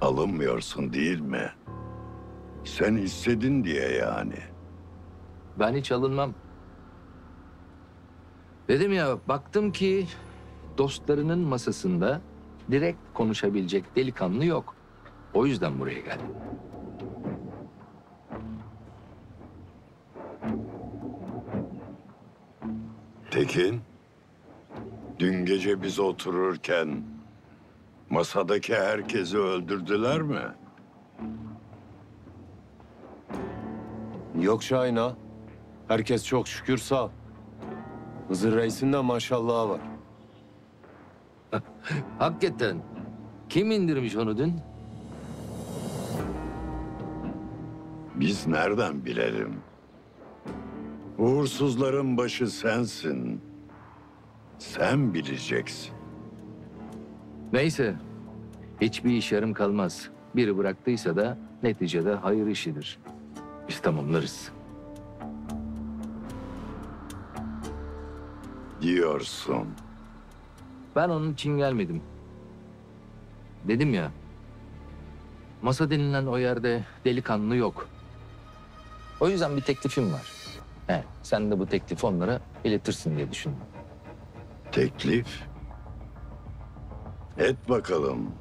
Alınmıyorsun değil mi? Sen istedin diye yani. Ben hiç alınmam. Dedim ya baktım ki dostlarının masasında direkt konuşabilecek delikanlı yok. O yüzden buraya geldim. Tekin, dün gece biz otururken masadaki herkesi öldürdüler mi? Yok Şahin ağa. Herkes çok şükür sağ. Hızır Reis'in de maşallahı var. Hakikaten kim indirmiş onu dün? Biz nereden bilelim? Uğursuzların başı sensin. Sen bileceksin. Neyse hiçbir iş yarım kalmaz. Biri bıraktıysa da neticede hayır işidir. Biz tamamlarız. Diyorsun. Ben onun için gelmedim. Dedim ya. Masa denilen o yerde delikanlı yok. O yüzden bir teklifim var. He, sen de bu teklifi onlara iletirsin diye düşündüm. Teklif? Et bakalım.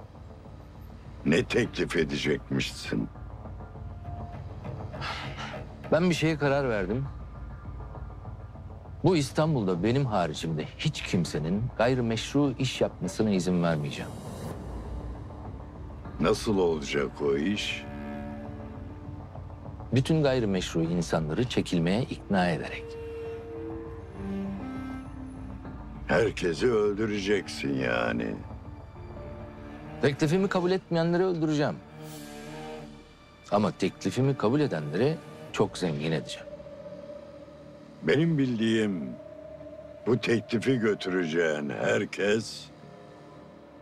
Ne teklif edecekmişsin? Ben bir şeye karar verdim. Bu İstanbul'da benim haricimde hiç kimsenin gayrimeşru iş yapmasına izin vermeyeceğim. Nasıl olacak o iş? Bütün gayrimeşru insanları çekilmeye ikna ederek. Herkesi öldüreceksin yani. Teklifimi kabul etmeyenleri öldüreceğim. Ama teklifimi kabul edenleri çok zengin edeceğim. Benim bildiğim bu teklifi götüreceğin herkes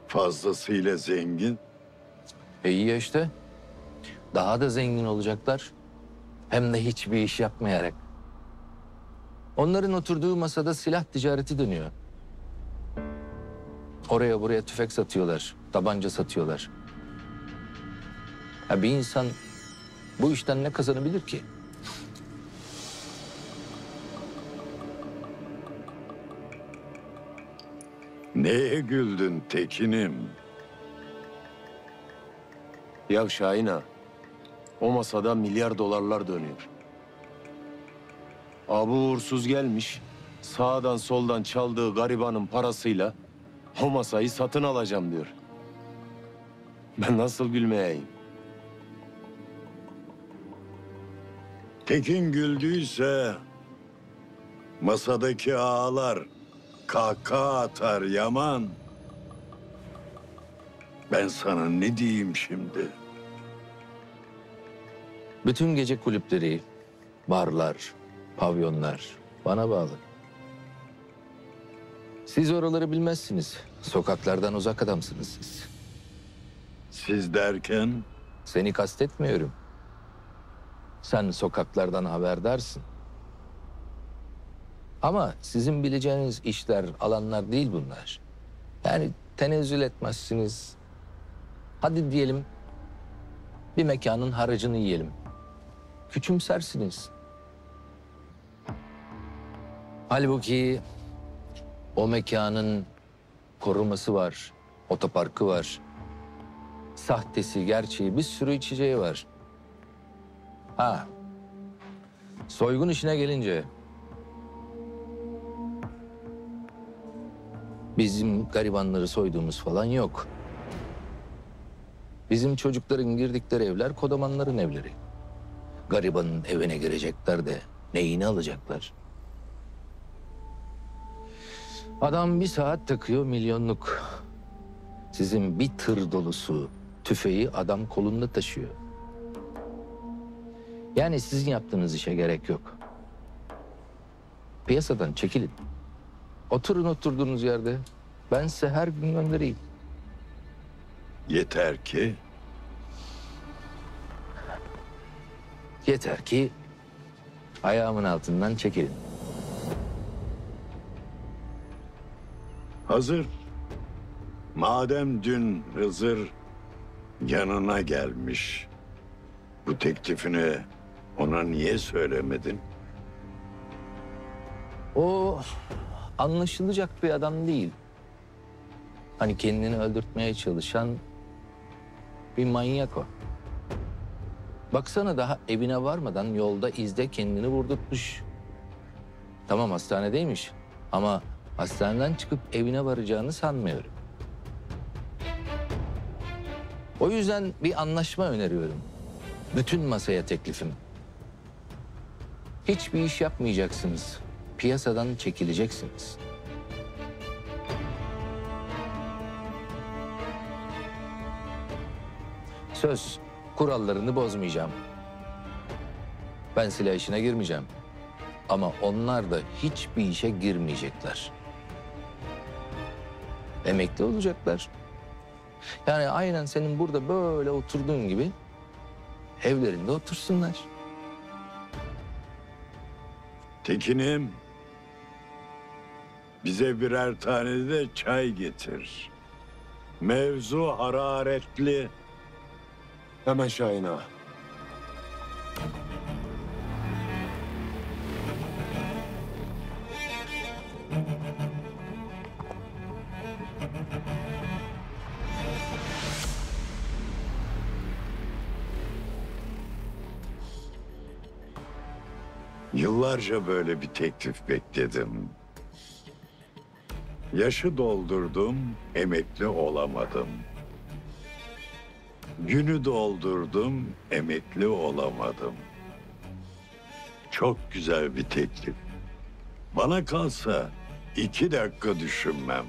fazlasıyla zengin. E iyi ya işte. Daha da zengin olacaklar. Hem de hiçbir iş yapmayarak. Onların oturduğu masada silah ticareti dönüyor. Oraya buraya tüfek satıyorlar, tabanca satıyorlar. Ya bir insan bu işten ne kazanabilir ki? Neye güldün Tekin'im? Ya Şahin ağa, o masada milyar dolarlar dönüyor. Abu uğursuz gelmiş, sağdan soldan çaldığı garibanın parasıyla o masayı satın alacağım diyor. Ben nasıl gülmeyeyim? Tekin güldüyse masadaki ağalar kahkaha atar Yaman. Ben sana ne diyeyim şimdi? Bütün gece kulüpleri, barlar, pavyonlar bana bağlı. Siz oraları bilmezsiniz. Sokaklardan uzak adamsınız siz. Siz derken? Seni kastetmiyorum. Sen sokaklardan haberdarsın. Ama sizin bileceğiniz işler, alanlar değil bunlar. Yani tenezzül etmezsiniz. Hadi diyelim bir mekanın haracını yiyelim. Küçümsersiniz. Halbuki o mekanın koruması var, otoparkı var. Sahtesi, gerçeği bir sürü içeceği var. Ha. Soygun işine gelince bizim garibanları soyduğumuz falan yok. Bizim çocukların girdikleri evler kodamanların evleri. Garibanın evine girecekler de neyini alacaklar? Adam bir saat takıyor milyonluk. Sizin bir tır dolusu tüfeği adam kolunda taşıyor. Yani sizin yaptığınız işe gerek yok. Piyasadan çekilin. Oturun oturduğunuz yerde. Ben size her gün göndereyim. Yeter ki Yeter ki ayağımın altından çekilin. hazır. Madem dün Hızır yanına gelmiş, bu teklifini ona niye söylemedin? O anlaşılacak bir adam değil. Hani kendini öldürtmeye çalışan bir manyak o. Baksana daha evine varmadan yolda izde kendini vurdurtmuş. Tamam hastanedeymiş ama hastaneden çıkıp evine varacağını sanmıyorum. O yüzden bir anlaşma öneriyorum. Bütün masaya teklifim. Hiçbir iş yapmayacaksınız. Piyasadan çekileceksiniz. Söz, kurallarını bozmayacağım. Ben silah işine girmeyeceğim. Ama onlar da hiçbir işe girmeyecekler. Emekli olacaklar. Yani aynen senin burada böyle oturduğun gibi evlerinde otursunlar. Tekinim, bize birer tane de çay getir. Mevzu hararetli. Hemen Şahin ağa. Yıllarca böyle bir teklif bekledim. Yaşı doldurdum, emekli olamadım. Günü doldurdum, emekli olamadım. Çok güzel bir teklif. Bana kalsa iki dakika düşünmem.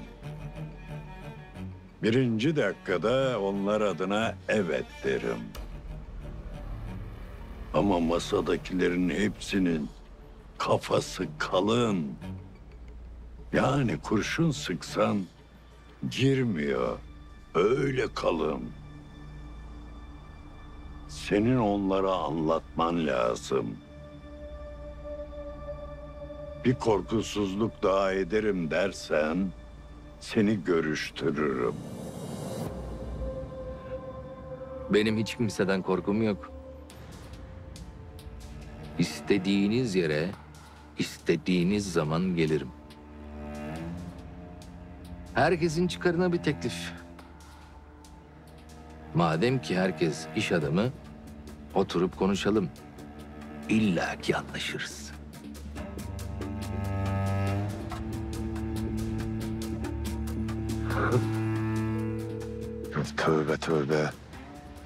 Birinci dakikada onlar adına evet derim. Ama masadakilerin hepsinin kafası kalın. Yani kurşun sıksan girmiyor. Öyle kalın. Senin onlara anlatman lazım. Bir korkusuzluk daha ederim dersen seni görüştürürüm. Benim hiç kimseden korkum yok. İstediğiniz yere, istediğiniz zaman gelirim. Herkesin çıkarına bir teklif. Madem ki herkes iş adamı, oturup konuşalım. İlla ki anlaşırız. Tövbe tövbe.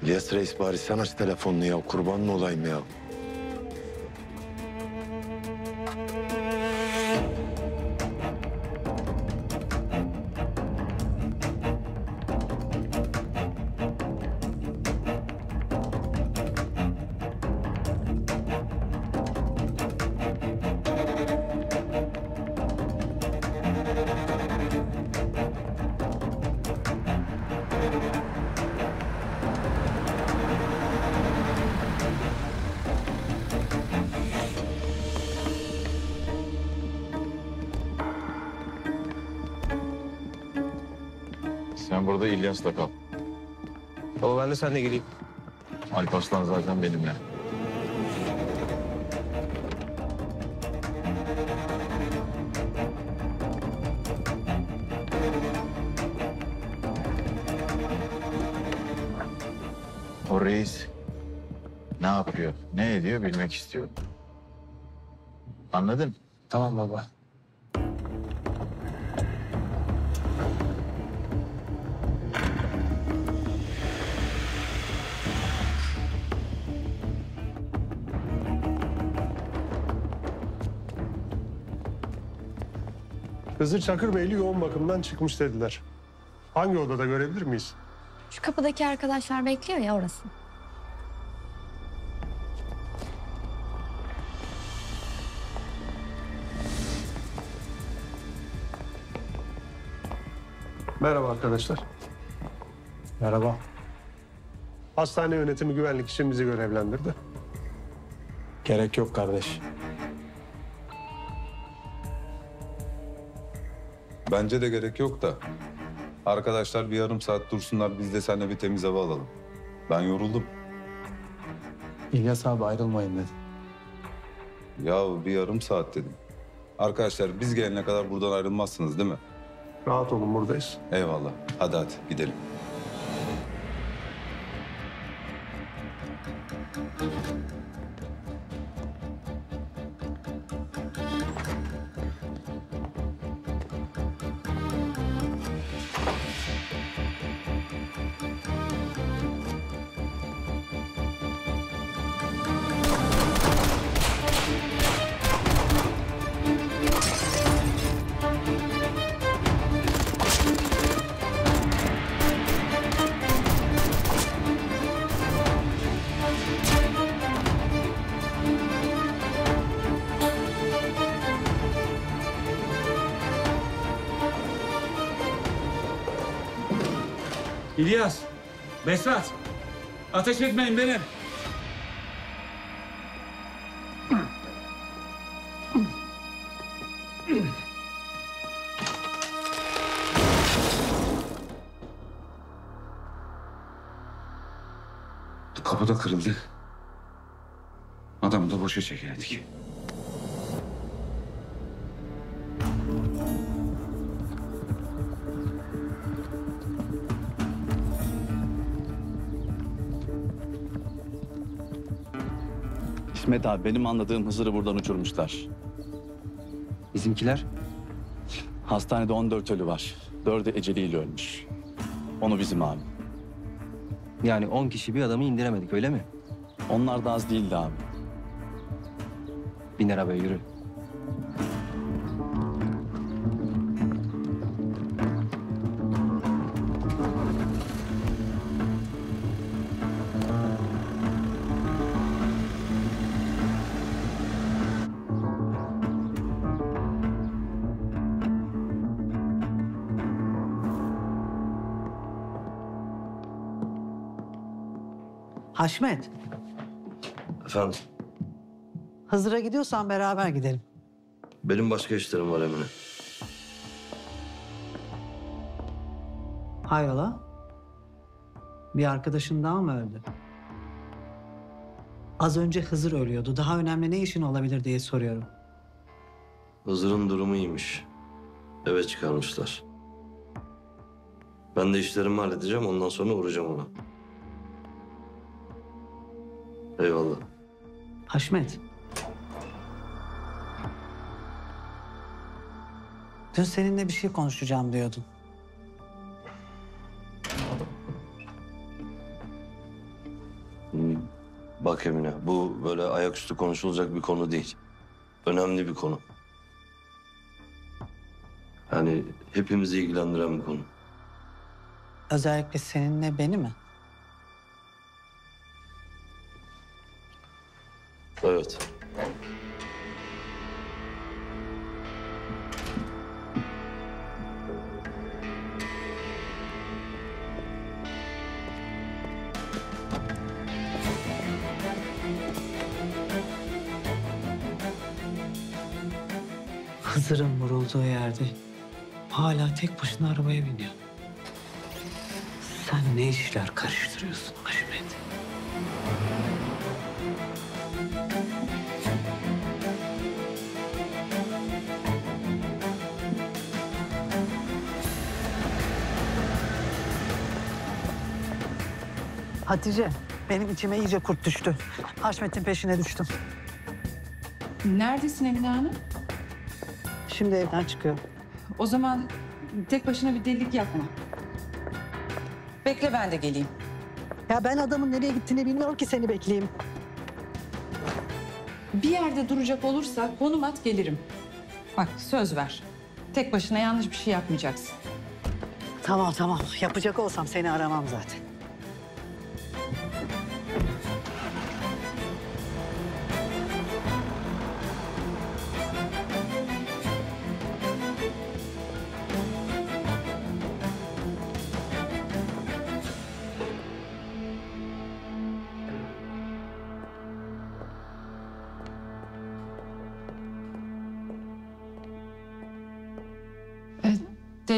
İlyas Reis bari sen aç telefonunu ya. Kurbanın olayım ya. Sen burada İlyas'la kal. Baba ben de seninle geleyim. Alparslan zaten benimle. O reis ne yapıyor, ne ediyor bilmek istiyor. Anladın? Tamam baba. Hızır Çakırbeyli yoğun bakımdan çıkmış dediler. Hangi odada görebilir miyiz? Şu kapıdaki arkadaşlar bekliyor ya orası. Merhaba arkadaşlar. Merhaba. Hastane yönetimi güvenlik için bizi görevlendirdi. Gerek yok kardeş. Bence de gerek yok da. Arkadaşlar bir yarım saat dursunlar biz de seninle bir temiz hava alalım. Ben yoruldum. İlyas abi ayrılmayın dedi. Ya bir yarım saat dedim. Arkadaşlar biz gelene kadar buradan ayrılmazsınız değil mi? Rahat olun buradayız. Eyvallah. Hadi hadi gidelim. Besat, ateş etmeyin benim. Benim anladığım Hızır'ı buradan uçurmuşlar. Bizimkiler? Hastanede 14 ölü var. Dördü eceliyle ölmüş. Onu bizim abi. Yani 10 kişi bir adamı indiremedik öyle mi? Onlar da az değildi abi. Bin arabaya yürü. Haşmet, Efendim, Hızır'a gidiyorsan beraber gidelim. benim başka işlerim var Emine. Hayrola? Bir arkadaşın daha mı öldü? Az önce Hızır ölüyordu. Daha önemli ne işin olabilir diye soruyorum. Hızır'ın durumu iyiymiş. Eve çıkarmışlar. Ben de işlerimi halledeceğim, ondan sonra uğrayacağım ona. Eyvallah. Haşmet. Dün seninle bir şey konuşacağım diyordun. Hmm, Bak Emine, bu böyle ayaküstü konuşulacak bir konu değil. Önemli bir konu. Yani hepimizi ilgilendiren bir konu. Özellikle seninle beni mi? Evet. Hızır'ın vurulduğu yerde hala tek başına arabaya biniyor. Sen ne işler karıştırıyorsun aşkım? Hatice, benim içime iyice kurt düştü. Haşmet'in peşine düştüm. Neredesin Emine Hanım? Şimdi evden çıkıyorum. O zaman tek başına bir delilik yapma. Bekle ben de geleyim. Ya ben adamın nereye gittiğini bilmiyorum ki seni bekleyeyim. Bir yerde duracak olursa konum at gelirim. Bak söz ver. Tek başına yanlış bir şey yapmayacaksın. Tamam tamam. Yapacak olsam seni aramam zaten.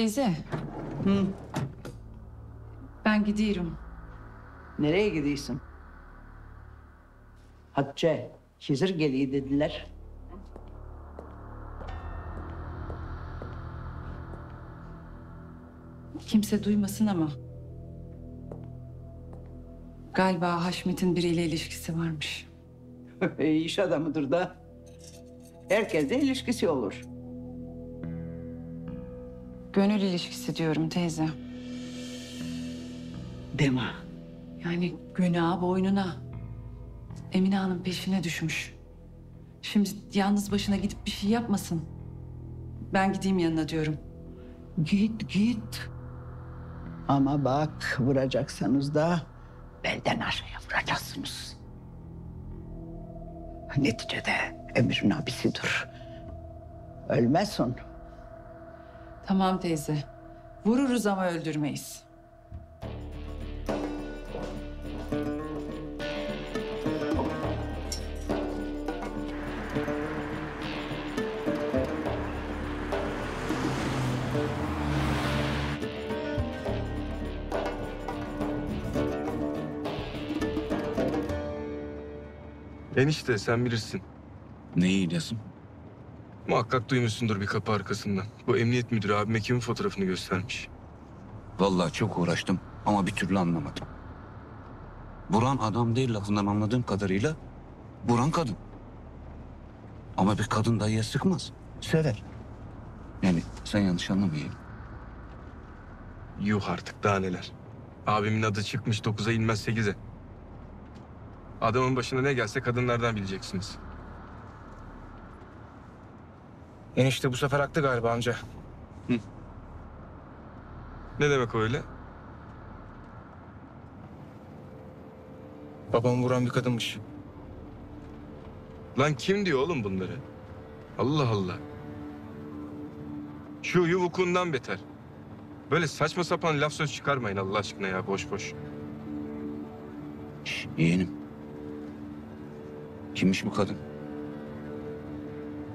Teyze. Hı. Ben gidiyorum. Nereye gidiyorsun? Hatice, Hizir geliyor dediler. Kimse duymasın ama. Galiba Haşmet'in biriyle ilişkisi varmış. İş adamıdır da. Herkesle ilişkisi olur. Gönül ilişkisi diyorum teyze. Deme. Yani günah boynuna. Emine Hanım peşine düşmüş. Şimdi yalnız başına gidip bir şey yapmasın. Ben gideyim yanına diyorum. Git git. Ama bak vuracaksanız da belden aşağıya vuracaksınız. Neticede emrin abisidir. Ölmezsin. Tamam teyze. Vururuz ama öldürmeyiz. Enişte sen bilirsin. Neyi İlyas'ım? Muhakkak duymuşsundur bir kapı arkasından. Bu emniyet müdürü abime kimin fotoğrafını göstermiş. Vallahi çok uğraştım ama bir türlü anlamadım. Buran adam değil lafından anladığım kadarıyla. Buran kadın. Ama bir kadın dayıya sıkmaz. Sever. Yani sen yanlış anlamayayım. Yuh artık daha neler. Abimin adı çıkmış 9'a inmez 8'e. Adamın başına ne gelse kadınlardan bileceksiniz. Enişte bu sefer haklı galiba amca. Ne demek öyle? Babamı vuran bir kadınmış. Lan kim diyor oğlum bunları? Allah Allah. Şu yuvukundan beter. Böyle saçma sapan laf söz çıkarmayın Allah aşkına ya boş boş. Yeğenim. Kimmiş bu kadın?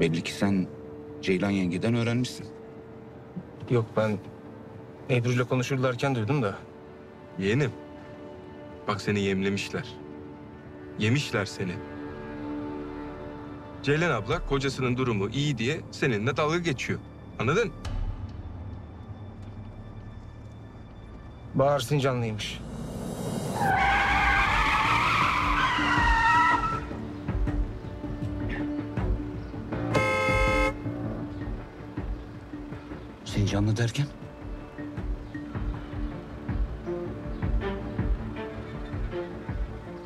Belli ki sen Ceylan yengeden öğrenmişsin. Yok ben Ebru ile konuşurlarken duydum da. Yeğenim. Bak seni yemlemişler. Yemişler seni. Ceylan abla kocasının durumu iyi diye seninle dalga geçiyor. Anladın? Bahar Sincanlıymış. Sincanlı derken?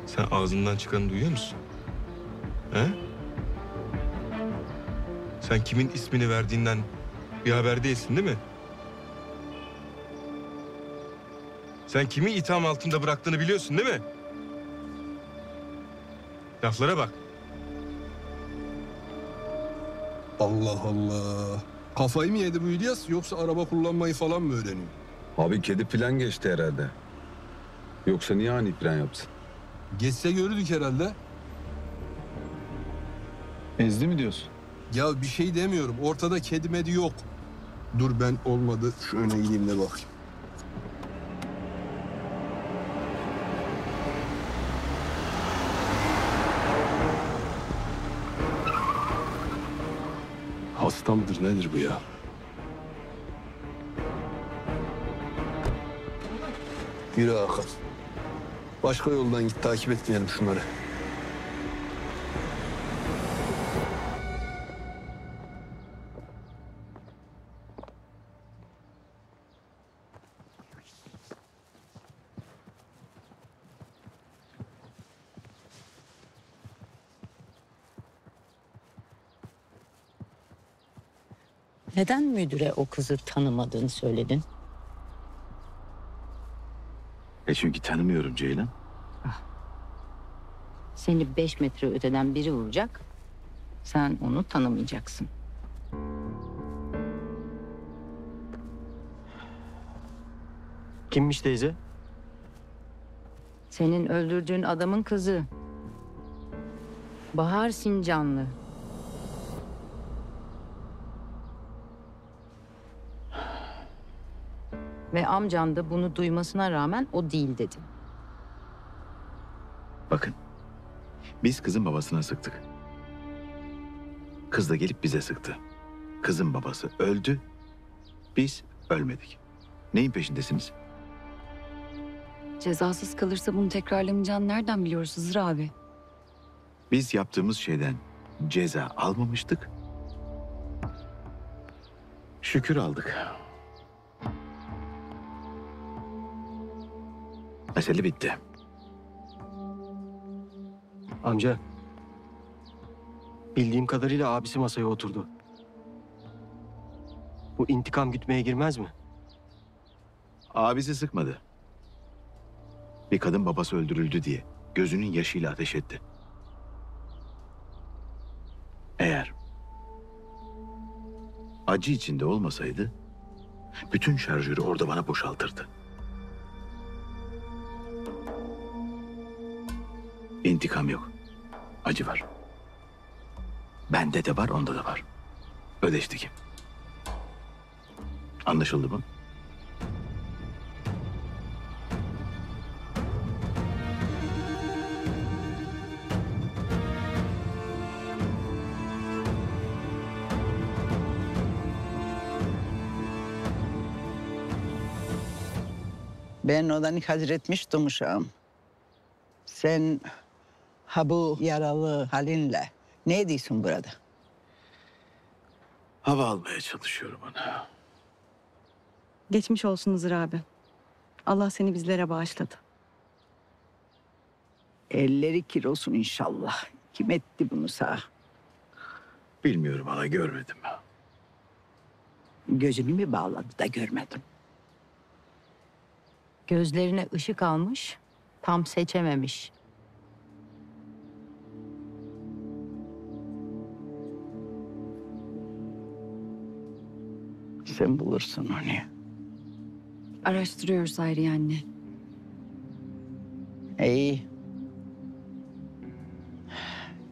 Sen ağzından çıkanı duyuyor musun? He? Sen kimin ismini verdiğinden bir haber değilsin değil mi? Sen kimi itham altında bıraktığını biliyorsun değil mi? Laflara bak. Allah Allah. Kafayı mı yedi bu İlyas yoksa araba kullanmayı falan mı öğreniyor? Abi kedi plan geçti herhalde. Yoksa niye ani plan yapsın? Geçse görürdük herhalde. Ezdi mi diyorsun? Ya bir şey demiyorum. Ortada kedi medi yok. Dur ben olmadı. Şu öne gideyim de bakayım. Hasta mıdır nedir bu ya? Yürü Hakan. Başka yoldan git takip etmeyelim şunları. Neden müdüre o kızı tanımadığını söyledin? E çünkü tanımıyorum Ceylan. Seni beş metre öteden biri vuracak. Sen onu tanımayacaksın. Kimmiş teyze? Senin öldürdüğün adamın kızı. Bahar Sincanlı. Ve amcan da bunu duymasına rağmen o değil dedi. Bakın. Biz kızın babasına sıktık. Kız da gelip bize sıktı. Kızın babası öldü. Biz ölmedik. Neyin peşindesiniz? Cezasız kalırsa bunu tekrarlamayacağını nereden biliyoruz Hızır abi? Biz yaptığımız şeyden ceza almamıştık. Şükür aldık. Mesele bitti. Amca. Bildiğim kadarıyla abisi masaya oturdu. Bu intikam gütmeye girmez mi? Abisi sıkmadı. Bir kadın babası öldürüldü diye gözünün yaşıyla ateş etti. Eğer acı içinde olmasaydı bütün şarjörü orada bana boşaltırdı. İntikam yok. Acı var. Bende de var, onda da var. Ödeştik. Anlaşıldı mı? Ben odanı hazretmiştim uşağım. Sen ha bu yaralı halinle ne ediyorsun burada? Hava almaya çalışıyorum ana. Geçmiş olsun Hızır abi. Allah seni bizlere bağışladı. Elleri kirosun inşallah. Kim etti bunu sağ? Bilmiyorum ana görmedim. Gözünü mü bağladı da görmedim. Gözlerine ışık almış, tam seçememiş. Sen bulursun onu. Araştırıyoruz Hayriye anne. İyi.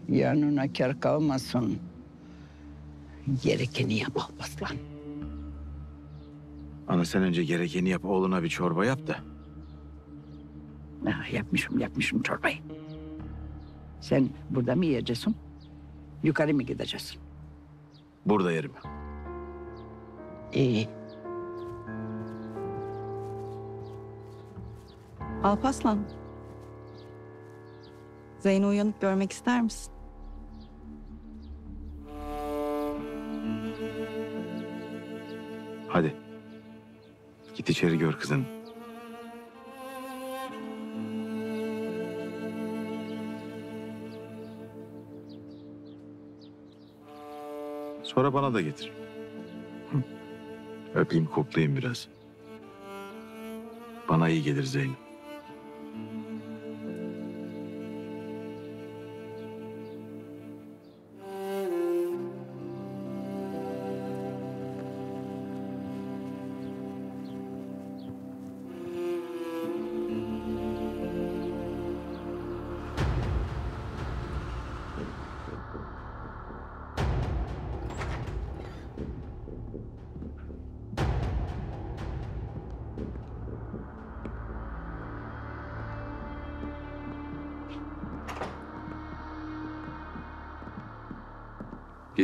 Yanına kar kalmasın. Gerekeni yap Alparslan. Ana sen önce gerekeni yap oğluna bir çorba yap da. Ha, yapmışım yapmışım çorbayı. Sen burada mı yiyeceksin? Yukarı mı gideceksin? Burada yerim. İyi. Alpaslan. Zeyno uyanık görmek ister misin? Hadi. Git içeri gör kızın. Sonra bana da getir. Öpeyim koklayayım biraz. Bana iyi gelir Zeynep.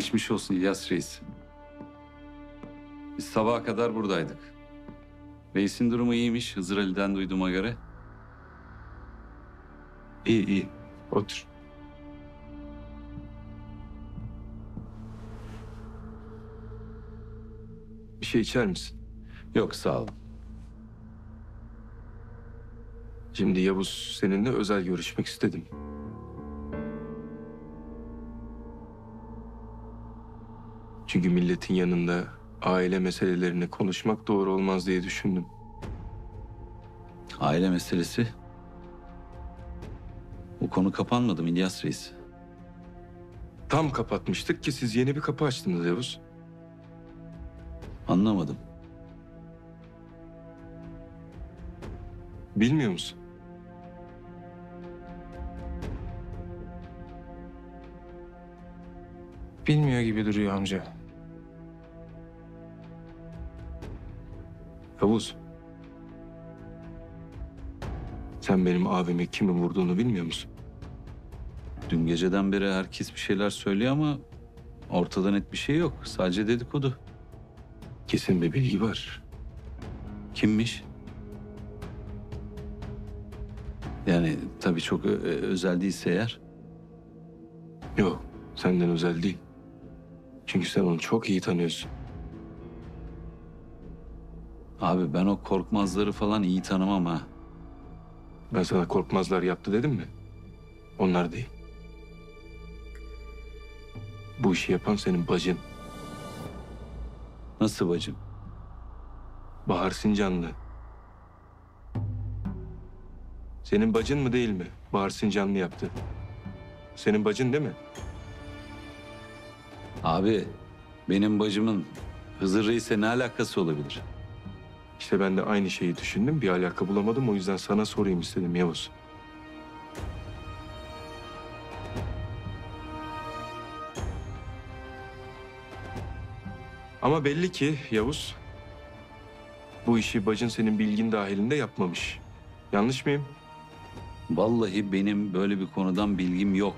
Geçmiş olsun İlyas Reis. Biz sabaha kadar buradaydık. Reis'in durumu iyiymiş Hızır Ali'den duyduğuma göre. İyi iyi. Otur. Bir şey içer misin? Yok sağ ol. Şimdi Yavuz seninle özel görüşmek istedim. Çünkü milletin yanında aile meselelerini konuşmak doğru olmaz diye düşündüm. Aile meselesi. Bu konu kapanmadı mı İlyas Reis? Tam kapatmıştık ki siz yeni bir kapı açtınız Yavuz. Anlamadım. Bilmiyor musun? Bilmiyor gibi duruyor amca. Yavuz. Sen benim abimi kimin vurduğunu bilmiyor musun? Dün geceden beri herkes bir şeyler söylüyor ama ortada net bir şey yok. Sadece dedikodu. Kesin bir bilgi var. Kimmiş? Yani tabii çok ö- özel değilse eğer. Yok, senden özel değil. Çünkü sen onu çok iyi tanıyorsun. Abi ben o korkmazları falan iyi tanımam ha. Ben sana korkmazlar yaptı dedim mi? Onlar değil. Bu işi yapan senin bacın. Nasıl bacım? Bahar Sincanlı. Senin bacın mı değil mi? Bahar Sincanlı yaptı. Senin bacın değil mi? Abi benim bacımın Hızır Reis'e ne alakası olabilir? İşte ben de aynı şeyi düşündüm. Bir alaka bulamadım. O yüzden sana sorayım istedim Yavuz. Ama belli ki Yavuz bu işi bacın senin bilgin dahilinde yapmamış. Yanlış mıyım? Vallahi benim böyle bir konudan bilgim yok.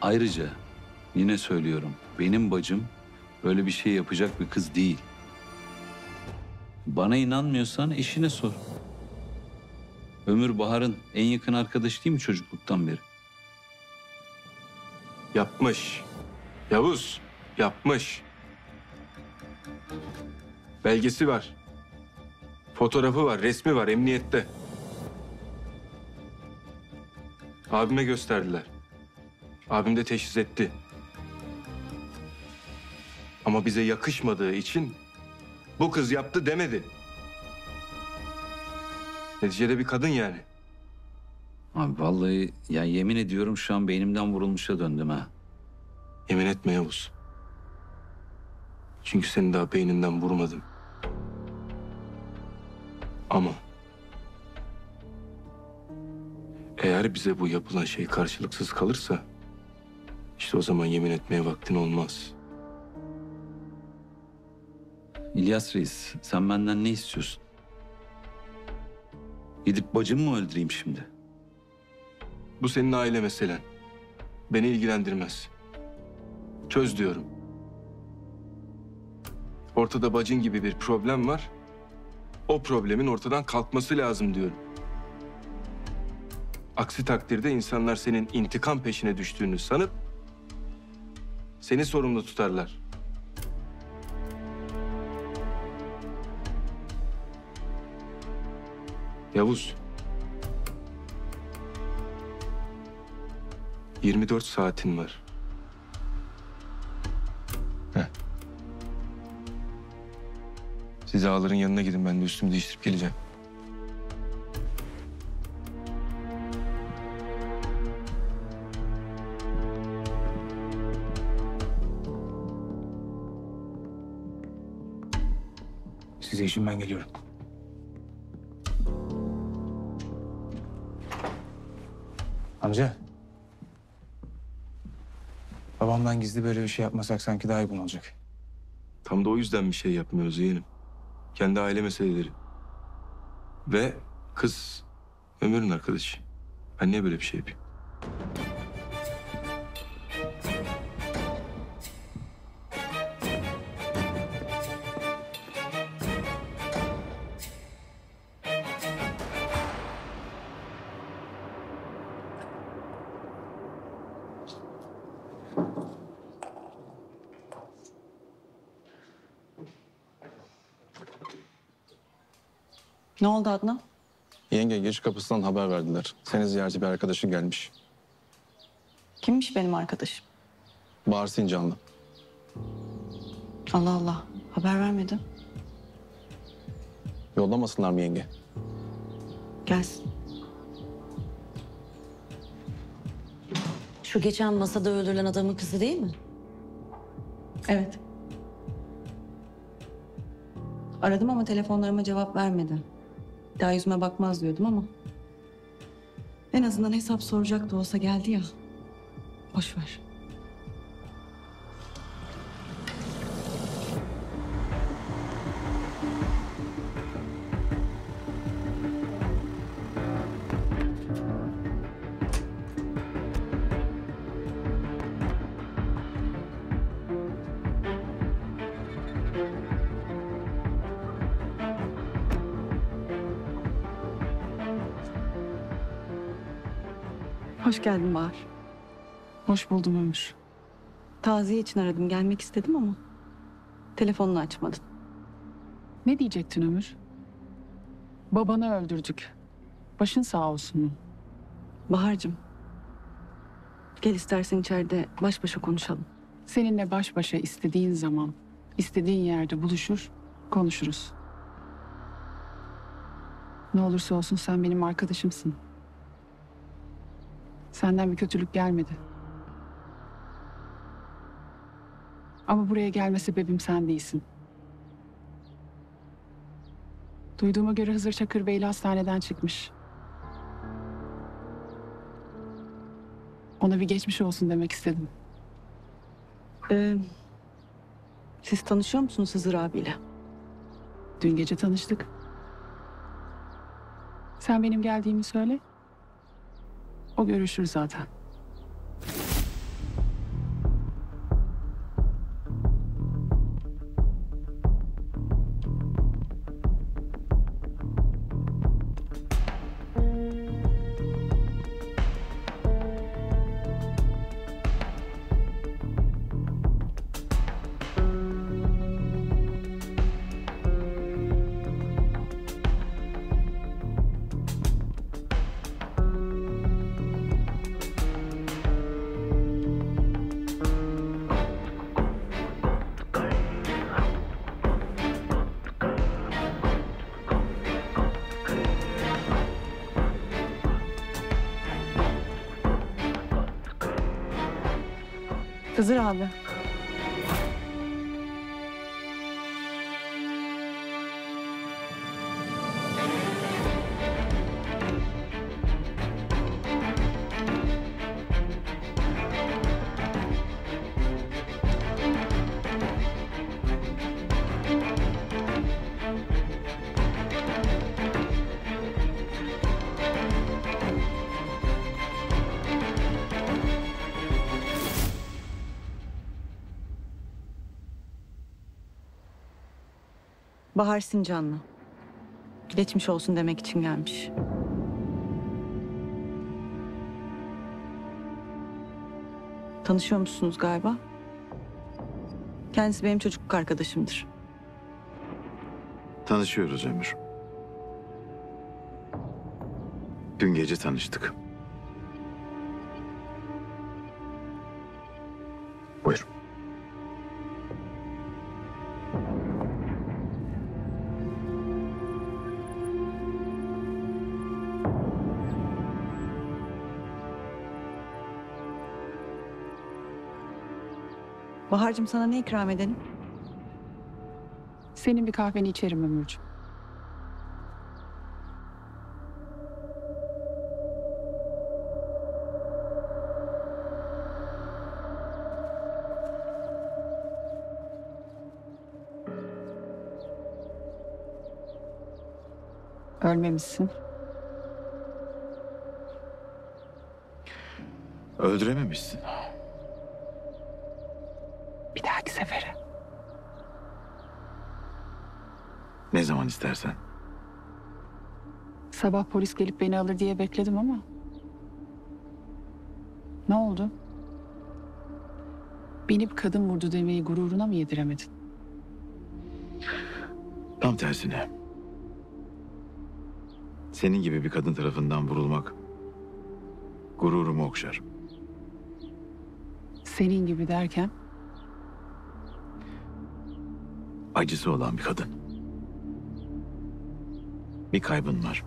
Ayrıca yine söylüyorum benim bacım böyle bir şey yapacak bir kız değil. Bana inanmıyorsan eşine sor. Ömür Bahar'ın en yakın arkadaşı değil mi çocukluktan beri? Yapmış. Yavuz yapmış. Belgesi var. Fotoğrafı var, resmi var emniyette. Abime gösterdiler. Abim de teşhis etti. Ama bize yakışmadığı için bu kız yaptı demedi. Neticede bir kadın yani. Abi vallahi ya yemin ediyorum şu an beynimden vurulmuşa döndüm ha. Yemin etme Yavuz. Çünkü seni daha beyninden vurmadım. Ama... Eğer bize bu yapılan şey karşılıksız kalırsa... işte o zaman yemin etmeye vaktin olmaz. İlyas Reis sen benden ne istiyorsun? Gidip bacımı mı öldüreyim şimdi? Bu senin aile meselen. Beni ilgilendirmez. Çöz diyorum. Ortada bacın gibi bir problem var. O problemin ortadan kalkması lazım diyorum. Aksi takdirde insanlar senin intikam peşine düştüğünü sanıp seni sorumlu tutarlar. Yavuz. 24 saatin var. Heh. Siz ağaların yanına gidin ben de üstümü değiştirip geleceğim. Size için ben geliyorum. Amca. Babamdan gizli böyle bir şey yapmasak sanki daha uygun olacak. Tam da o yüzden bir şey yapmıyoruz yeğenim. Kendi aile meseleleri. Ve kız Ömür'ün arkadaşı. Ben niye böyle bir şey yapayım? Ne oldu Adnan? Yenge giriş kapısından haber verdiler. Seni ziyarete bir arkadaşın gelmiş. Kimmiş benim arkadaşım? Bahar Sincanlı. Allah Allah. Haber vermedin. Yollamasınlar mı yenge? Gelsin. Şu geçen masada öldürülen adamın kızı değil mi? Evet. Aradım ama telefonlarıma cevap vermedi. Daha yüzüme bakmaz diyordum ama. En azından hesap soracak da olsa geldi ya. Boş ver. Hoş geldin Bahar. Hoş buldum Ömür. Taziye için aradım. Gelmek istedim ama telefonunu açmadın. Ne diyecektin Ömür? Babanı öldürdük. Başın sağ olsun mu? Bahar'cığım. Gel istersen içeride baş başa konuşalım. Seninle baş başa istediğin zaman, istediğin yerde buluşur, konuşuruz. Ne olursa olsun sen benim arkadaşımsın. Senden bir kötülük gelmedi. Ama buraya gelme sebebim sen değilsin. Duyduğuma göre Hızır Çakır Beyli hastaneden çıkmış. Ona bir geçmiş olsun demek istedim. Ee, siz tanışıyor musunuz Hızır abiyle? Dün gece tanıştık. Sen benim geldiğimi söyle. O görüşür zaten. Bahar Sincanlı. Geçmiş olsun demek için gelmiş. Tanışıyor musunuz galiba? Kendisi benim çocukluk arkadaşımdır. Tanışıyoruz Ömür. Dün gece tanıştık. Bahar'cığım sana ne ikram edelim? Senin bir kahveni içerim Ömürcüğüm. Ölmemişsin. Öldürememişsin. Ne zaman istersen. Sabah polis gelip beni alır diye bekledim ama. Ne oldu? Beni bir kadın vurdu demeyi gururuna mı yediremedin? Tam tersine. Senin gibi bir kadın tarafından vurulmak gururumu okşar. Senin gibi derken Acısı olan bir kadın. Bir kaybın var.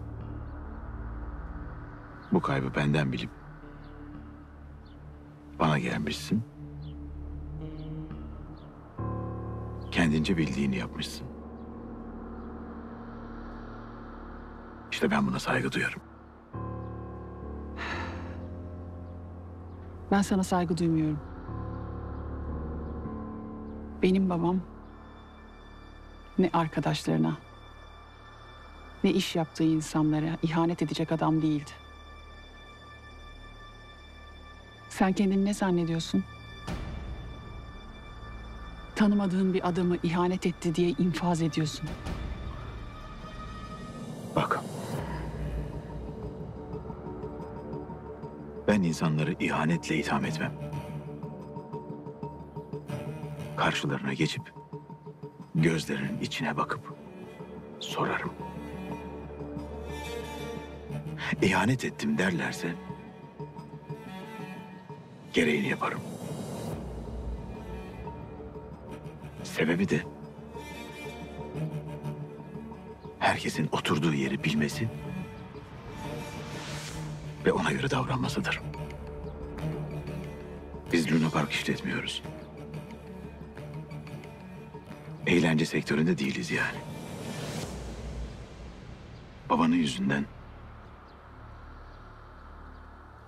Bu kaybı benden bilip bana gelmişsin. Kendince bildiğini yapmışsın. İşte ben buna saygı duyarım. ben sana saygı duymuyorum. Benim babam ne arkadaşlarına ne iş yaptığı insanlara ihanet edecek adam değildi. Sen kendini ne zannediyorsun? Tanımadığın bir adamı ihanet etti diye infaz ediyorsun. Bak. Ben insanları ihanetle itham etmem. Karşılarına geçip gözlerinin içine bakıp sorarım. İhanet ettim derlerse gereğini yaparım. Sebebi de herkesin oturduğu yeri bilmesi ve ona göre davranmasıdır. Biz Luna Park işletmiyoruz. Eğlence sektöründe değiliz yani. Babanın yüzünden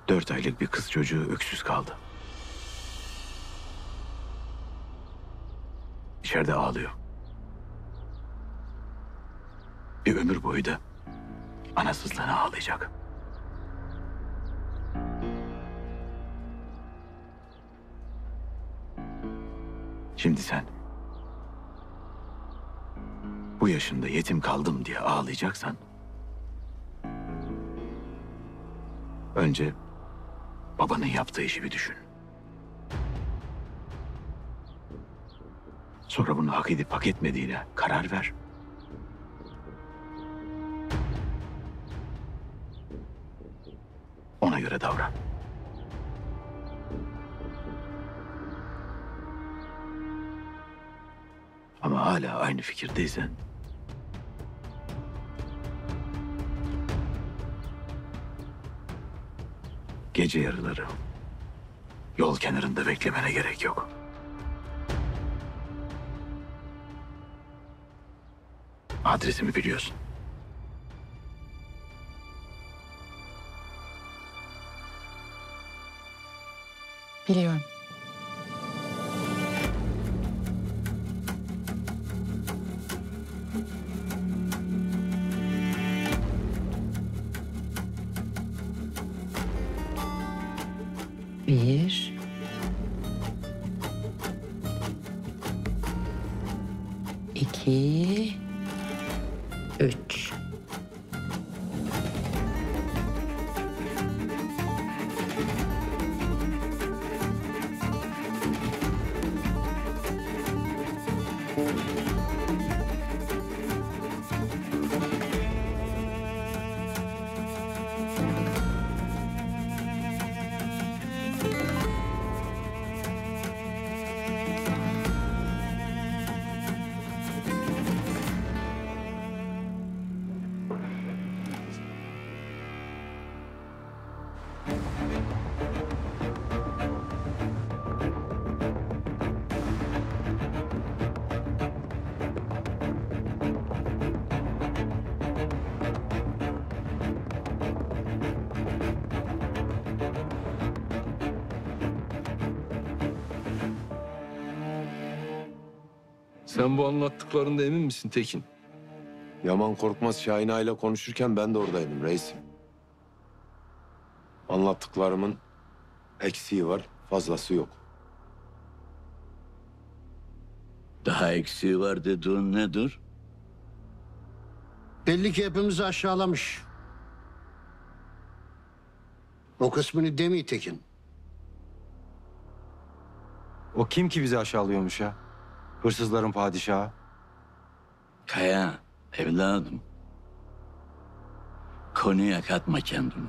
dört aylık bir kız çocuğu öksüz kaldı. İçeride ağlıyor. Bir ömür boyu da anasızlığına ağlayacak. Şimdi sen bu yaşında yetim kaldım diye ağlayacaksan önce babanın yaptığı işi bir düşün. Sonra bunu hak edip hak etmediğine karar ver. Ona göre davran. Ama hala aynı fikirdeysen gece yarıları yol kenarında beklemene gerek yok. Adresimi biliyorsun. Biliyorum. Sen bu anlattıklarında emin misin Tekin? Yaman Korkmaz Şahin Ağa'yla konuşurken ben de oradaydım reisim. Anlattıklarımın eksiği var, fazlası yok. Daha eksiği var dediğin nedir? Belli ki hepimizi aşağılamış. O kısmını demi Tekin. O kim ki bizi aşağılıyormuş ya? Hırsızların padişahı. Kaya, evladım. konuya katma kendini.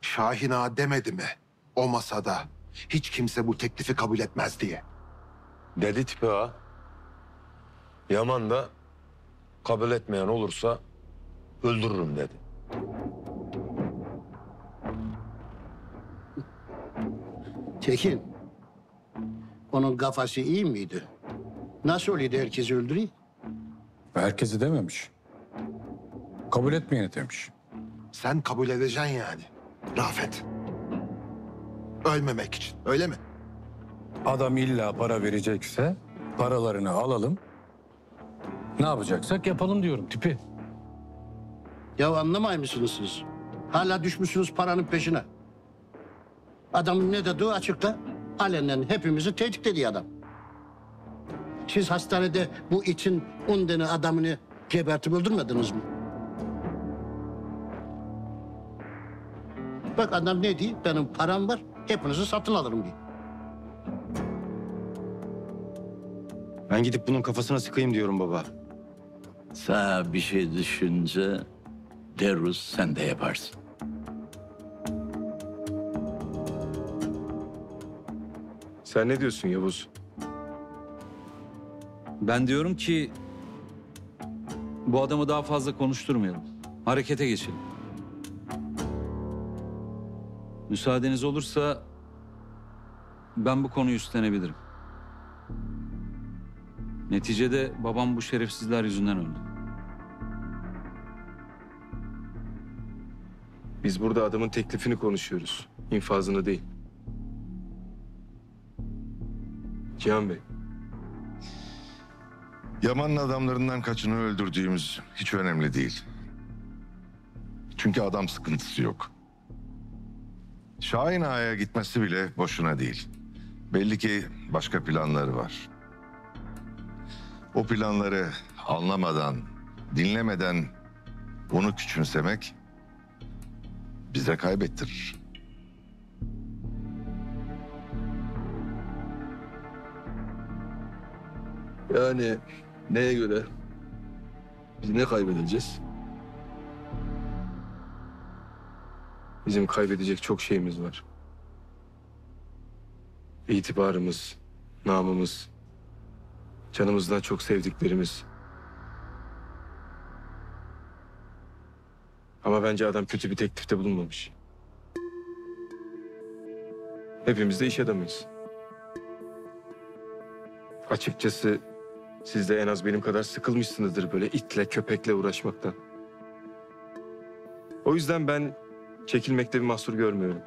Şahin ağa demedi mi? O masada hiç kimse bu teklifi kabul etmez diye. Dedi tipi ha. Yaman da kabul etmeyen olursa öldürürüm dedi. Tekin. Onun kafası iyi miydi? Nasıl oluyordu herkesi öldüreyim? Herkesi dememiş. Kabul etmeyeni demiş. Sen kabul edeceksin yani. Rafet. Ölmemek için öyle mi? Adam illa para verecekse paralarını alalım. Ne yapacaksak yapalım diyorum tipi. Ya anlamay mısınız siz? Hala düşmüşsünüz paranın peşine. Adamın ne dediği açıkta. Alenen hepimizi tehdit ediyor adam. Siz hastanede bu için on tane adamını gebertip öldürmediniz mi? Bak adam ne diyor? Benim param var, hepinizi satın alırım diyor. Ben gidip bunun kafasına sıkayım diyorum baba. Sağ bir şey düşünce derus sen de yaparsın. Sen ne diyorsun Yavuz? Ben diyorum ki bu adamı daha fazla konuşturmayalım. Harekete geçelim. Müsaadeniz olursa ben bu konuyu üstlenebilirim. Neticede babam bu şerefsizler yüzünden öldü. Biz burada adamın teklifini konuşuyoruz. infazını değil. Cihan Bey. Yaman'ın adamlarından kaçını öldürdüğümüz hiç önemli değil. Çünkü adam sıkıntısı yok. Şahin Ağa'ya gitmesi bile boşuna değil. Belli ki başka planları var. O planları anlamadan, dinlemeden onu küçümsemek bize kaybettirir. Yani neye göre? Biz ne kaybedeceğiz? Bizim kaybedecek çok şeyimiz var. İtibarımız, namımız, canımızdan çok sevdiklerimiz. Ama bence adam kötü bir teklifte bulunmamış. Hepimiz de iş adamıyız. Açıkçası siz de en az benim kadar sıkılmışsınızdır böyle itle köpekle uğraşmaktan. O yüzden ben çekilmekte bir mahsur görmüyorum.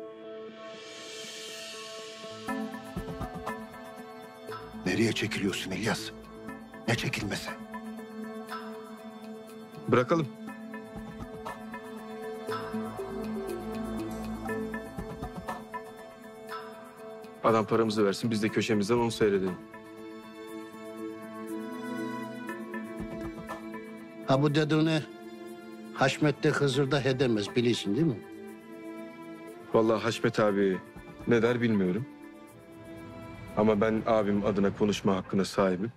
Nereye çekiliyorsun İlyas? Ne çekilmesi? Bırakalım. Adam paramızı versin biz de köşemizden onu seyredelim. Ha bu dediğini Haşmet'te Hızır'da edemez biliyorsun değil mi? Vallahi Haşmet abi ne der bilmiyorum. Ama ben abim adına konuşma hakkına sahibim.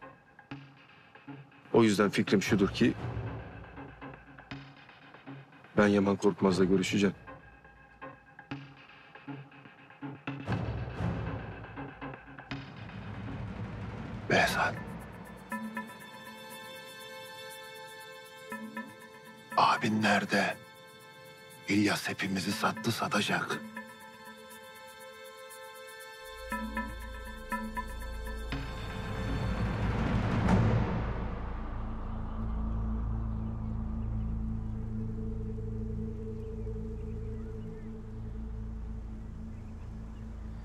O yüzden fikrim şudur ki... Ben Yaman Korkmaz'la görüşeceğim. Hepimizi sattı satacak.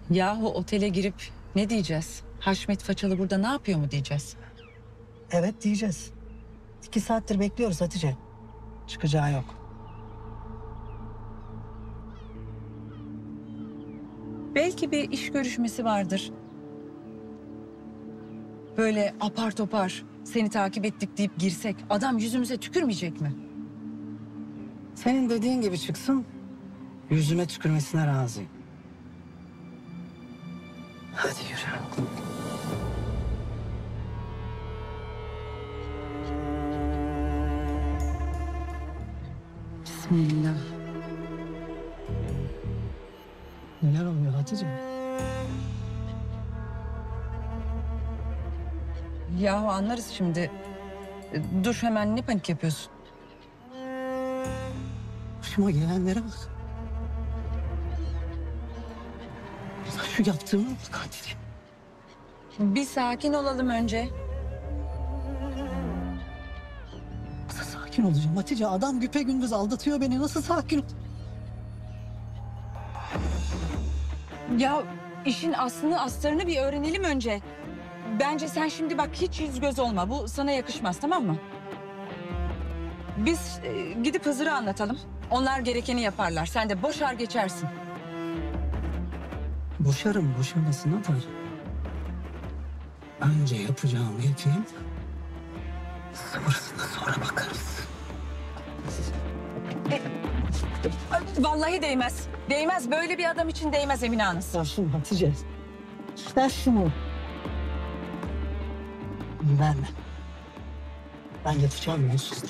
Yahu otele girip ne diyeceğiz? Haşmet Façalı burada ne yapıyor mu diyeceğiz? Evet diyeceğiz. İki saattir bekliyoruz Hatice. Çıkacağı yok. Belki bir iş görüşmesi vardır. Böyle apar topar seni takip ettik deyip girsek adam yüzümüze tükürmeyecek mi? Senin dediğin gibi çıksın. Yüzüme tükürmesine razıyım. Hadi yürü. Bismillah. Hatice? Yahu anlarız şimdi. E, Dur hemen ne panik yapıyorsun? Başıma gelenlere bak. Şu yaptığıma bak Hatice. Bir sakin olalım önce. Nasıl sakin olacağım Hatice? Adam güpe gündüz aldatıyor beni. Nasıl sakin ol? Ya işin aslını astarını bir öğrenelim önce. Bence sen şimdi bak hiç yüz göz olma. Bu sana yakışmaz tamam mı? Biz e, gidip Hızır'ı anlatalım. Onlar gerekeni yaparlar. Sen de boşar geçersin. Boşarım boşamasına da. Önce yapacağımı yapayım. Sonrasına sonra bakarız. Ay, Vallahi değmez. Değmez. Böyle bir adam için değmez Emine Hanım. Şunu Hatice. Ver şunu. Verme. Ben yatacağım yolsuz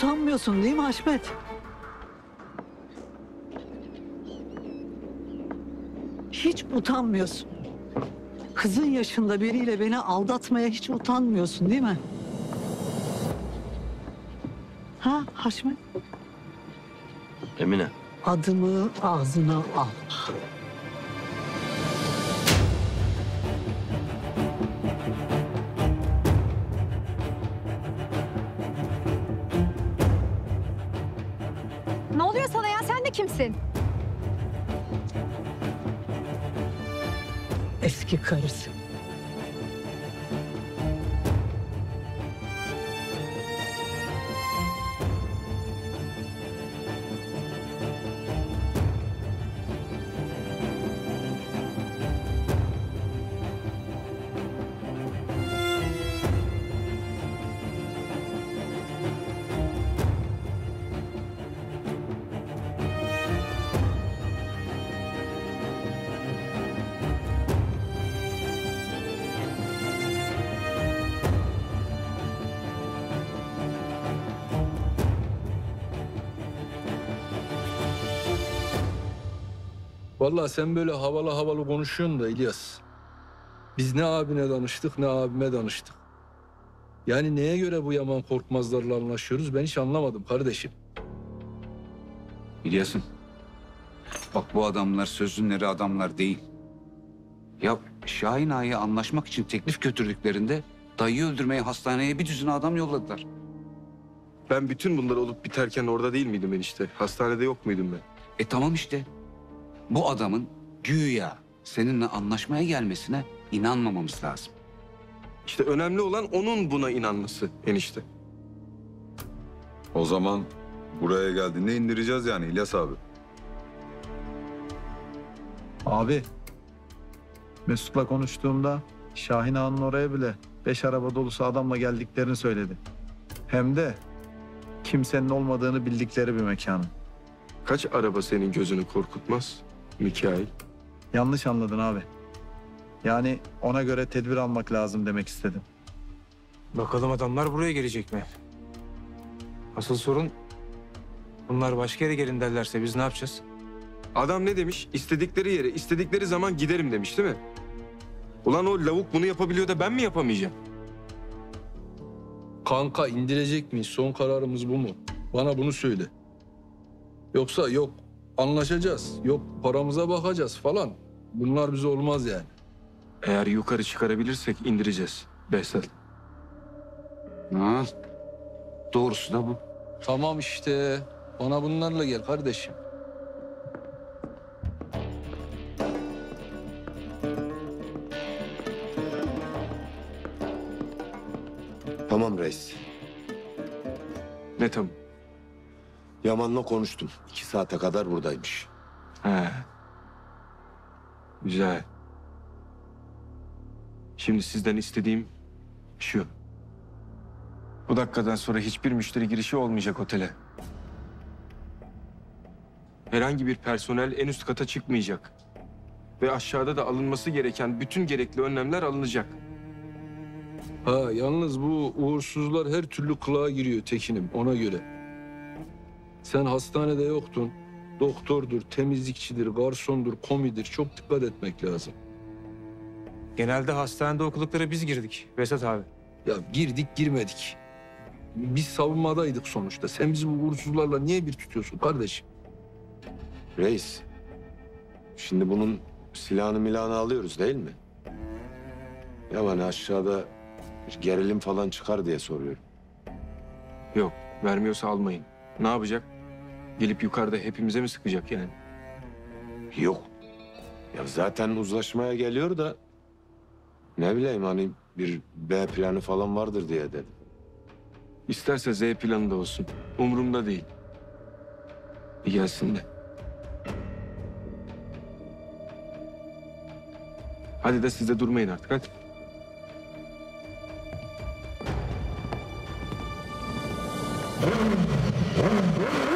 utanmıyorsun değil mi Haşmet? Hiç utanmıyorsun. Kızın yaşında biriyle beni aldatmaya hiç utanmıyorsun değil mi? Ha Haşmet? Emine. Adımı ağzına al. Vallahi sen böyle havalı havalı konuşuyorsun da İlyas. Biz ne abine danıştık ne abime danıştık. Yani neye göre bu Yaman Korkmazlarla anlaşıyoruz ben hiç anlamadım kardeşim. İlyas'ım. Bak bu adamlar sözünleri adamlar değil. Ya Şahin Ağa'ya anlaşmak için teklif götürdüklerinde dayıyı öldürmeye hastaneye bir düzine adam yolladılar. Ben bütün bunlar olup biterken orada değil miydim enişte? Hastanede yok muydum ben? E tamam işte. Bu adamın güya seninle anlaşmaya gelmesine inanmamamız lazım. İşte önemli olan onun buna inanması enişte. O zaman buraya geldiğinde indireceğiz yani İlyas abi. Abi, Mesut'la konuştuğumda Şahin Ağa'nın oraya bile beş araba dolusu adamla geldiklerini söyledi. Hem de kimsenin olmadığını bildikleri bir mekanın. Kaç araba senin gözünü korkutmaz Mikail? Yanlış anladın abi. Yani ona göre tedbir almak lazım demek istedim. Bakalım adamlar buraya gelecek mi? Asıl sorun bunlar başka yere gelin derlerse biz ne yapacağız? Adam ne demiş? İstedikleri yere, istedikleri zaman giderim demiş değil mi? Ulan o lavuk bunu yapabiliyor da ben mi yapamayacağım? Kanka indirecek miyiz? Son kararımız bu mu? Bana bunu söyle. Yoksa yok anlaşacağız. Yok paramıza bakacağız falan. Bunlar bize olmaz yani. Eğer yukarı çıkarabilirsek indireceğiz Behzat. Ha, doğrusu da bu. Tamam işte. Bana bunlarla gel kardeşim. Tamam reis. Ne tamam? Yaman'la konuştum. İki saate kadar buradaymış. He. Güzel. Şimdi sizden istediğim şu. Bu dakikadan sonra hiçbir müşteri girişi olmayacak otele. Herhangi bir personel en üst kata çıkmayacak. Ve aşağıda da alınması gereken bütün gerekli önlemler alınacak. Ha yalnız bu uğursuzlar her türlü kılığa giriyor Tekin'im ona göre. Sen hastanede yoktun. Doktordur, temizlikçidir, garsondur, komidir. Çok dikkat etmek lazım. Genelde hastanede okudukları biz girdik Vesat abi. Ya girdik girmedik. Biz savunmadaydık sonuçta. Sen bizi bu uğursuzlarla niye bir tutuyorsun kardeşim? Reis. Şimdi bunun silahını milahını alıyoruz değil mi? Yaman aşağıda bir gerilim falan çıkar diye soruyorum. Yok, vermiyorsa almayın. Ne yapacak? Gelip yukarıda hepimize mi sıkacak yani? Yok. Ya zaten uzlaşmaya geliyor da ne bileyim hani bir B planı falan vardır diye dedim. İsterse Z planı da olsun. Umurumda değil. Bir gelsin de. Hadi de siz de durmayın artık hadi.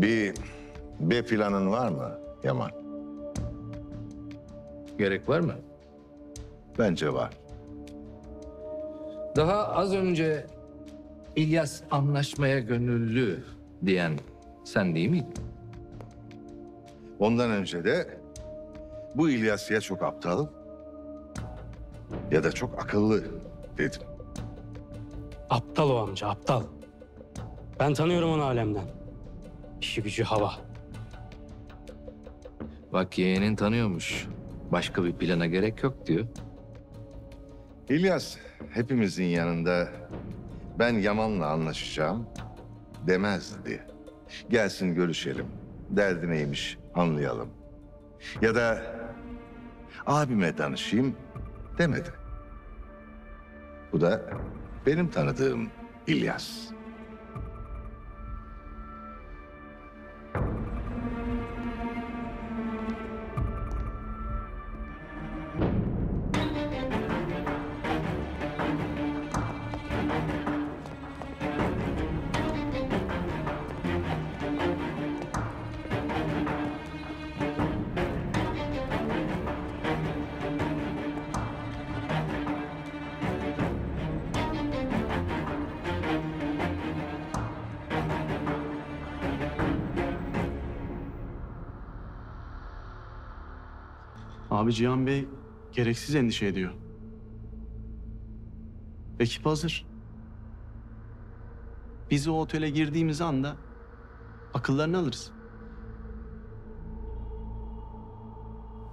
Bir B planın var mı Yaman? Gerek var mı? Bence var. Daha az önce İlyas anlaşmaya gönüllü diyen sen değil miydin? Ondan önce de bu İlyas ya çok aptal ya da çok akıllı dedim. Aptal o amca aptal. Ben tanıyorum onu alemden. İşi gücü hava. Bak yeğenin tanıyormuş. Başka bir plana gerek yok diyor. İlyas hepimizin yanında ben Yaman'la anlaşacağım demezdi. Gelsin görüşelim. Derdi neymiş anlayalım. Ya da abime danışayım demedi. Bu da benim tanıdığım İlyas. Abi Cihan Bey gereksiz endişe ediyor. Ekip hazır. Biz o otele girdiğimiz anda akıllarını alırız.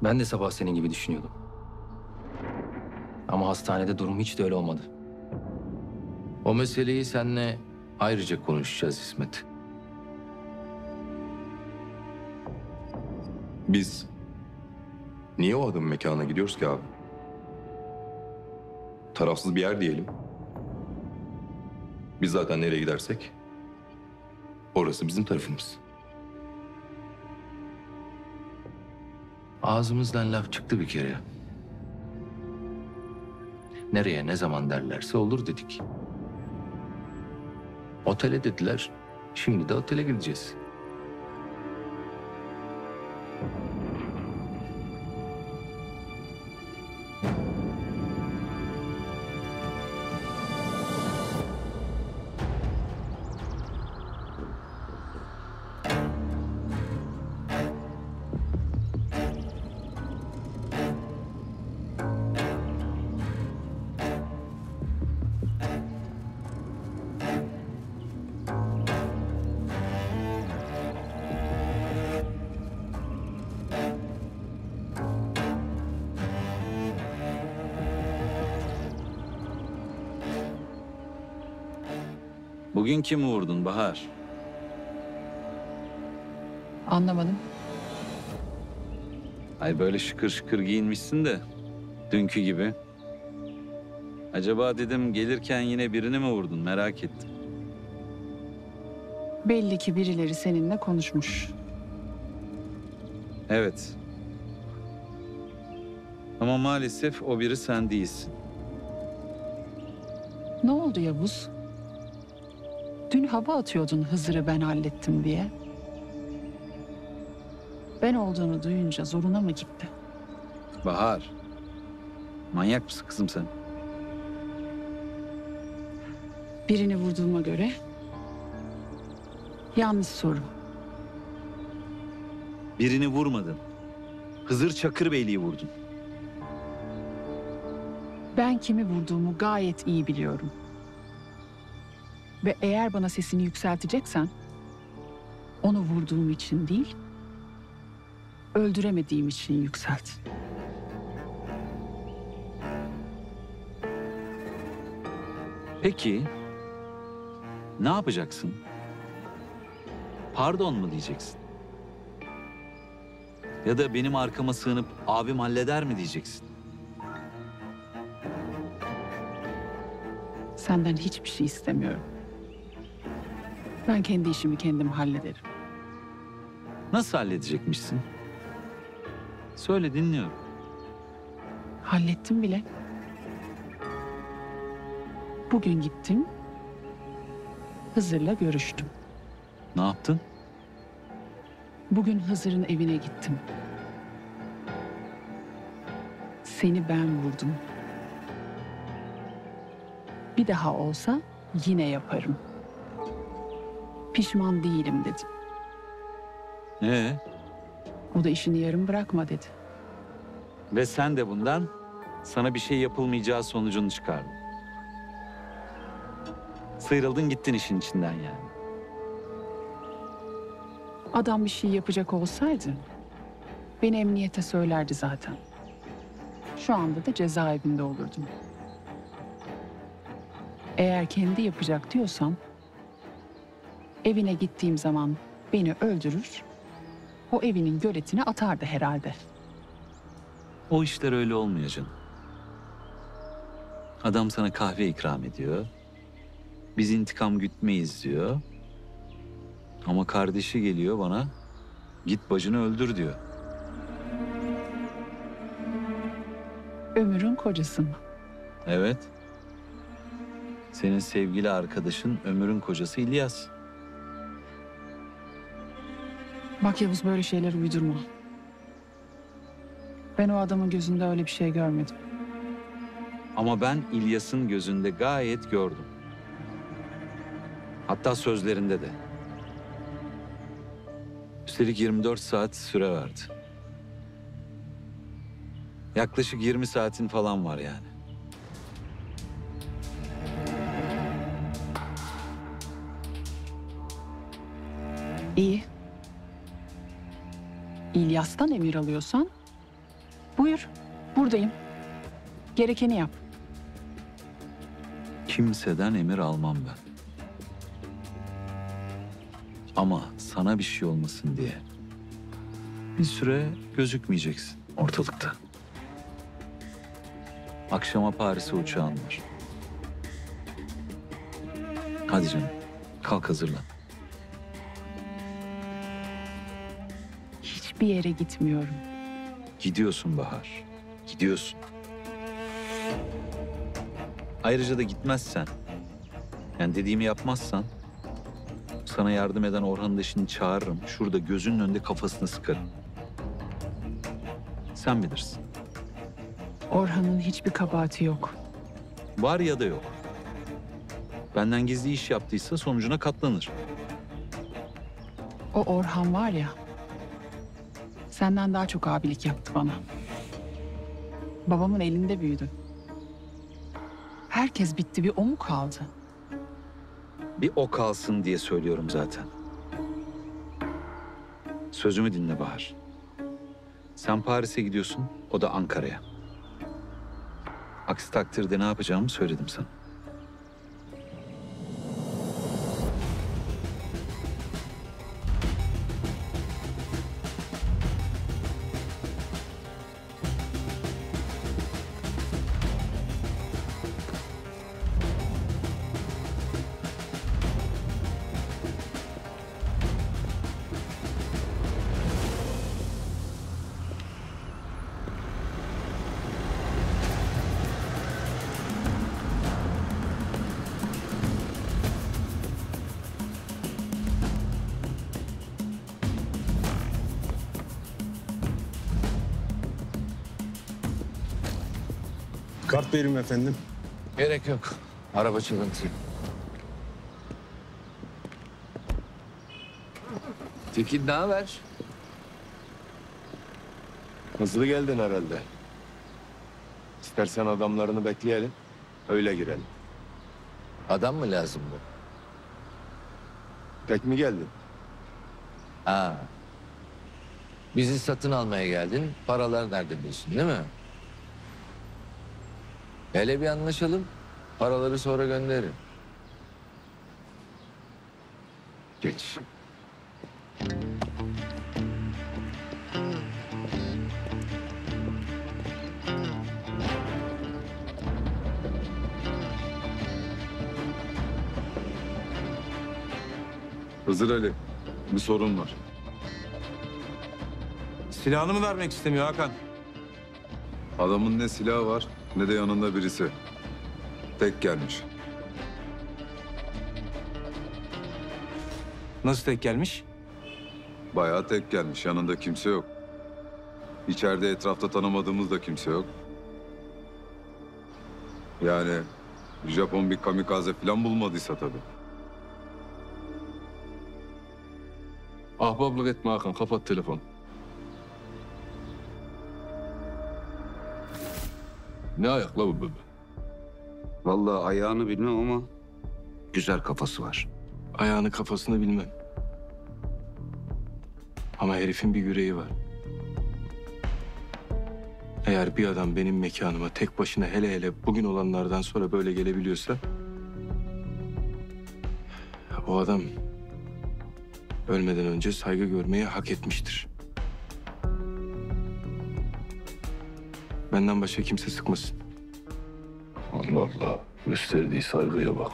Ben de sabah senin gibi düşünüyordum. Ama hastanede durum hiç de öyle olmadı. O meseleyi seninle ayrıca konuşacağız İsmet. Biz niye o adamın mekanına gidiyoruz ki abi? Tarafsız bir yer diyelim. Biz zaten nereye gidersek orası bizim tarafımız. Ağzımızdan laf çıktı bir kere. Nereye ne zaman derlerse olur dedik. Otele dediler. Şimdi de otele gideceğiz. Kimi vurdun Bahar? Anlamadım. Ay böyle şıkır şıkır giyinmişsin de dünkü gibi. Acaba dedim gelirken yine birini mi vurdun merak ettim. Belli ki birileri seninle konuşmuş. Evet. Ama maalesef o biri sen değilsin. Ne oldu Yavuz? Dün hava atıyordun Hızır'ı ben hallettim diye. Ben olduğunu duyunca zoruna mı gitti? Bahar. Manyak mısın kızım sen? Birini vurduğuma göre yanlış soru. Birini vurmadın. Hızır Çakırbeyli'yi vurdun. Ben kimi vurduğumu gayet iyi biliyorum. Ve eğer bana sesini yükselteceksen onu vurduğum için değil, öldüremediğim için yükselt. Peki ne yapacaksın? Pardon mu diyeceksin? Ya da benim arkama sığınıp abim halleder mi diyeceksin? Senden hiçbir şey istemiyorum. Ben kendi işimi kendim hallederim. Nasıl halledecekmişsin? Söyle dinliyorum. Hallettim bile. Bugün gittim. Hızır'la görüştüm. Ne yaptın? Bugün Hızır'ın evine gittim. Seni ben vurdum. Bir daha olsa yine yaparım. Pişman değilim dedim. Ee, O da işini yarım bırakma dedi. ve sen de bundan sana bir şey yapılmayacağı sonucunu çıkardın. Sıyrıldın gittin işin içinden yani. Adam bir şey yapacak olsaydı beni emniyete söylerdi zaten. Şu anda da cezaevinde olurdum. Eğer kendi yapacak diyorsam evine gittiğim zaman beni öldürür, o evinin göletine atardı herhalde. O işler öyle olmuyor canım. Adam sana kahve ikram ediyor. Biz intikam gütmeyiz diyor. Ama kardeşi geliyor bana. Git bacını öldür diyor. Ömür'ün kocası mı? Evet. Senin sevgili arkadaşın Ömür'ün kocası İlyas. Bak Yavuz böyle şeyler uydurma. Ben o adamın gözünde öyle bir şey görmedim. Ama ben İlyas'ın gözünde gayet gördüm. Hatta sözlerinde de. Üstelik 24 saat süre verdi. Yaklaşık 20 saatin falan var yani. İyi. İlyas'tan emir alıyorsan buyur buradayım. Gerekeni yap. Kimseden emir almam ben. Ama sana bir şey olmasın diye bir süre gözükmeyeceksin ortalıkta. Akşama Paris'e uçağın var. Hadi canım, kalk hazırlan. Hiçbir yere gitmiyorum. Gidiyorsun Bahar, gidiyorsun. Ayrıca da gitmezsen, yani dediğimi yapmazsan... ...sana yardım eden Orhan'ın şimdi çağırırım. Şurada gözünün önünde kafasını sıkarım. Sen bilirsin. Orhan'ın hiçbir kabahati yok. Var ya da yok. Benden gizli iş yaptıysa sonucuna katlanır. O Orhan var ya. Senden daha çok abilik yaptı bana. Babamın elinde büyüdü. Herkes bitti bir o mu kaldı? Bir o kalsın diye söylüyorum zaten. Sözümü dinle Bahar. Sen Paris'e gidiyorsun, o da Ankara'ya. Aksi takdirde ne yapacağımı söyledim sana. Verim efendim. Gerek yok. Araba çıkıntı. Tekin ne haber? Hızlı geldin herhalde. İstersen adamlarını bekleyelim. Öyle girelim. Adam mı lazım bu? Tek mi geldin? Ha. Bizi satın almaya geldin. Paralar nerede diyorsun değil mi? Hele bir anlaşalım. Paraları sonra gönderirim. Geç. Hızır Ali, bir sorun var. Silahını mı vermek istemiyor Hakan? Adamın ne silahı var ne de yanında birisi. Tek gelmiş. Nasıl tek gelmiş? Bayağı tek gelmiş. Yanında kimse yok. İçeride etrafta tanımadığımız da kimse yok. Yani Japon bir kamikaze falan bulmadıysa tabii. Ahbaplık etme Hakan. Kapat telefonu. Ne ayak la bu bebe? Vallahi ayağını bilmem ama güzel kafası var. Ayağını kafasını bilmem. Ama herifin bir yüreği var. Eğer bir adam benim mekanıma tek başına hele hele bugün olanlardan sonra böyle gelebiliyorsa... ...o adam ölmeden önce saygı görmeyi hak etmiştir. Benden başka kimse sıkmasın. Allah Allah. Gösterdiği saygıya bak.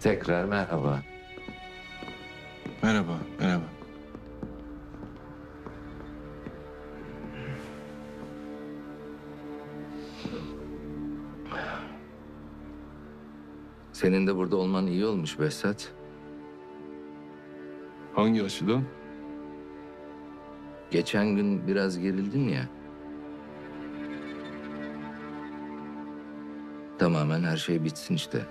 Tekrar merhaba. Senin de burada olman iyi olmuş Behzat. Hangi açıdan? Geçen gün biraz gerildin ya. Tamamen her şey bitsin işte.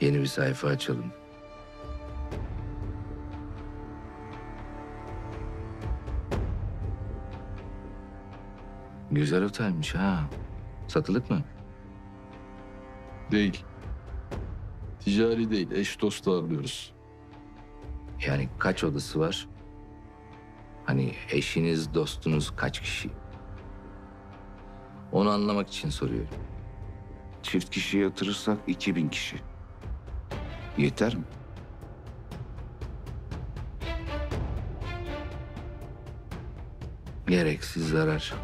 Yeni bir sayfa açalım. Güzel otelmiş ha. Satılık mı? Değil. Ticari değil. Eş dost ağırlıyoruz. Yani kaç odası var? Hani eşiniz, dostunuz kaç kişi? Onu anlamak için soruyorum. Çift kişi yatırırsak 2000 kişi. Yeter mi? Gereksiz zarar.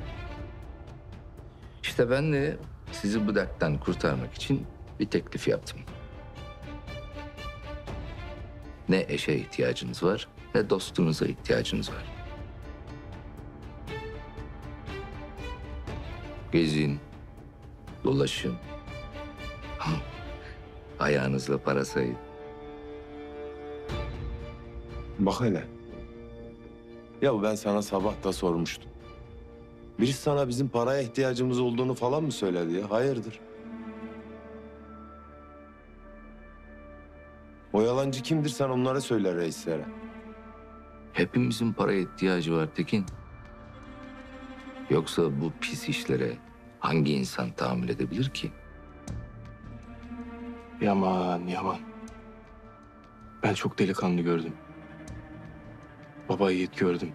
İşte ben de sizi bu dertten kurtarmak için bir teklif yaptım. Ne eşe ihtiyacınız var ne dostunuza ihtiyacınız var. Gezin, dolaşın. Ayağınızla para sayın. Bak hele. Ya ben sana sabah da sormuştum. Birisi sana bizim paraya ihtiyacımız olduğunu falan mı söyledi ya? Hayırdır? O yalancı kimdir sen onlara söyle reislere. Hepimizin paraya ihtiyacı var Tekin. Yoksa bu pis işlere hangi insan tahammül edebilir ki? Yaman, yaman. Ben çok delikanlı gördüm. Baba yiğit gördüm.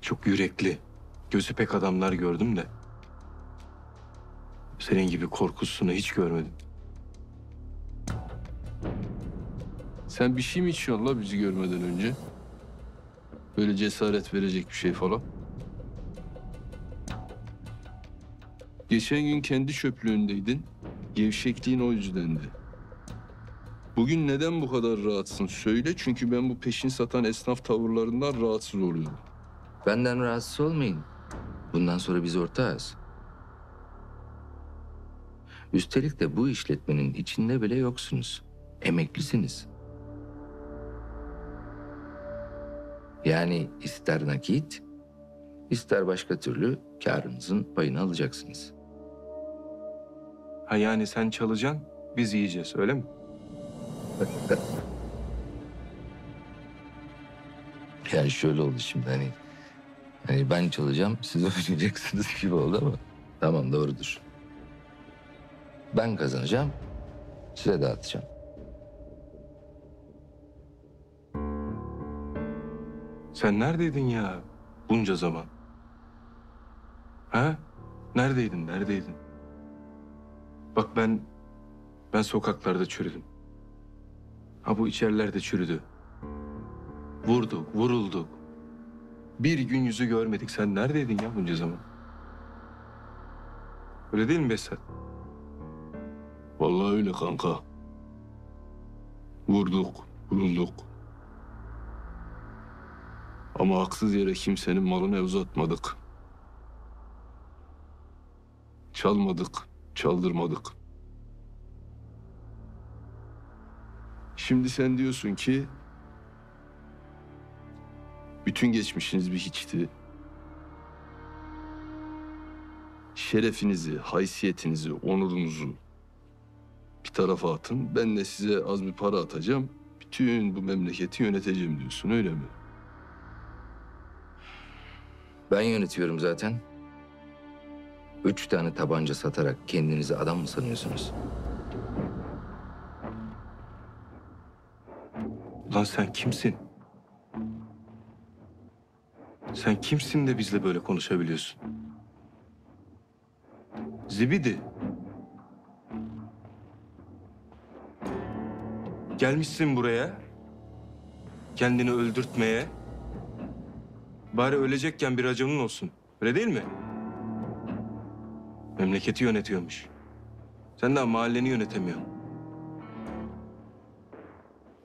Çok yürekli, gözü pek adamlar gördüm de. Senin gibi korkusunu hiç görmedim. Sen bir şey mi içiyorsun la bizi görmeden önce? Böyle cesaret verecek bir şey falan. Geçen gün kendi çöplüğündeydin. Gevşekliğin o yüzdendi. Bugün neden bu kadar rahatsın? Söyle çünkü ben bu peşin satan esnaf tavırlarından rahatsız oluyorum. Benden rahatsız olmayın. Bundan sonra biz ortağız. Üstelik de bu işletmenin içinde bile yoksunuz. Emeklisiniz. Yani ister nakit, ister başka türlü karınızın payını alacaksınız. Ha yani sen çalacaksın, biz yiyeceğiz öyle mi? Yani şöyle oldu şimdi hani, hani ben çalacağım siz oynayacaksınız gibi oldu ama tamam doğrudur. Ben kazanacağım size dağıtacağım. Sen neredeydin ya bunca zaman? Ha? Neredeydin, neredeydin? Bak ben, ben sokaklarda çürüdüm. Ha bu içerilerde çürüdü. Vurduk, vurulduk. Bir gün yüzü görmedik. Sen neredeydin ya bunca zaman? Öyle değil mi Besat? Vallahi öyle kanka. Vurduk, vurulduk. Ama haksız yere kimsenin malını uzatmadık. Çalmadık, çaldırmadık. Şimdi sen diyorsun ki bütün geçmişiniz bir hiçti. Şerefinizi, haysiyetinizi, onurunuzu bir tarafa atın. Ben de size az bir para atacağım. Bütün bu memleketi yöneteceğim diyorsun öyle mi? Ben yönetiyorum zaten. Üç tane tabanca satarak kendinizi adam mı sanıyorsunuz? Lan sen kimsin? Sen kimsin de bizle böyle konuşabiliyorsun? Zibidi. Gelmişsin buraya. Kendini öldürtmeye. Bari ölecekken bir acımın olsun. Öyle değil mi? Memleketi yönetiyormuş. Sen daha mahalleni yönetemiyorsun.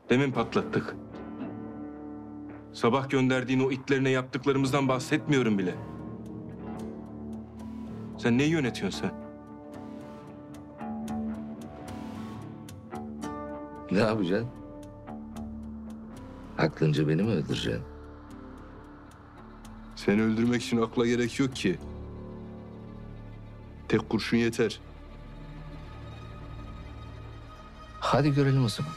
Demin patlattık. Sabah gönderdiğin o itlerine yaptıklarımızdan bahsetmiyorum bile. Sen neyi yönetiyorsun sen? Ne yapacaksın? Aklınca beni mi öldüreceksin? Seni öldürmek için akla gerek yok ki. Tek kurşun yeter. Hadi görelim o zaman.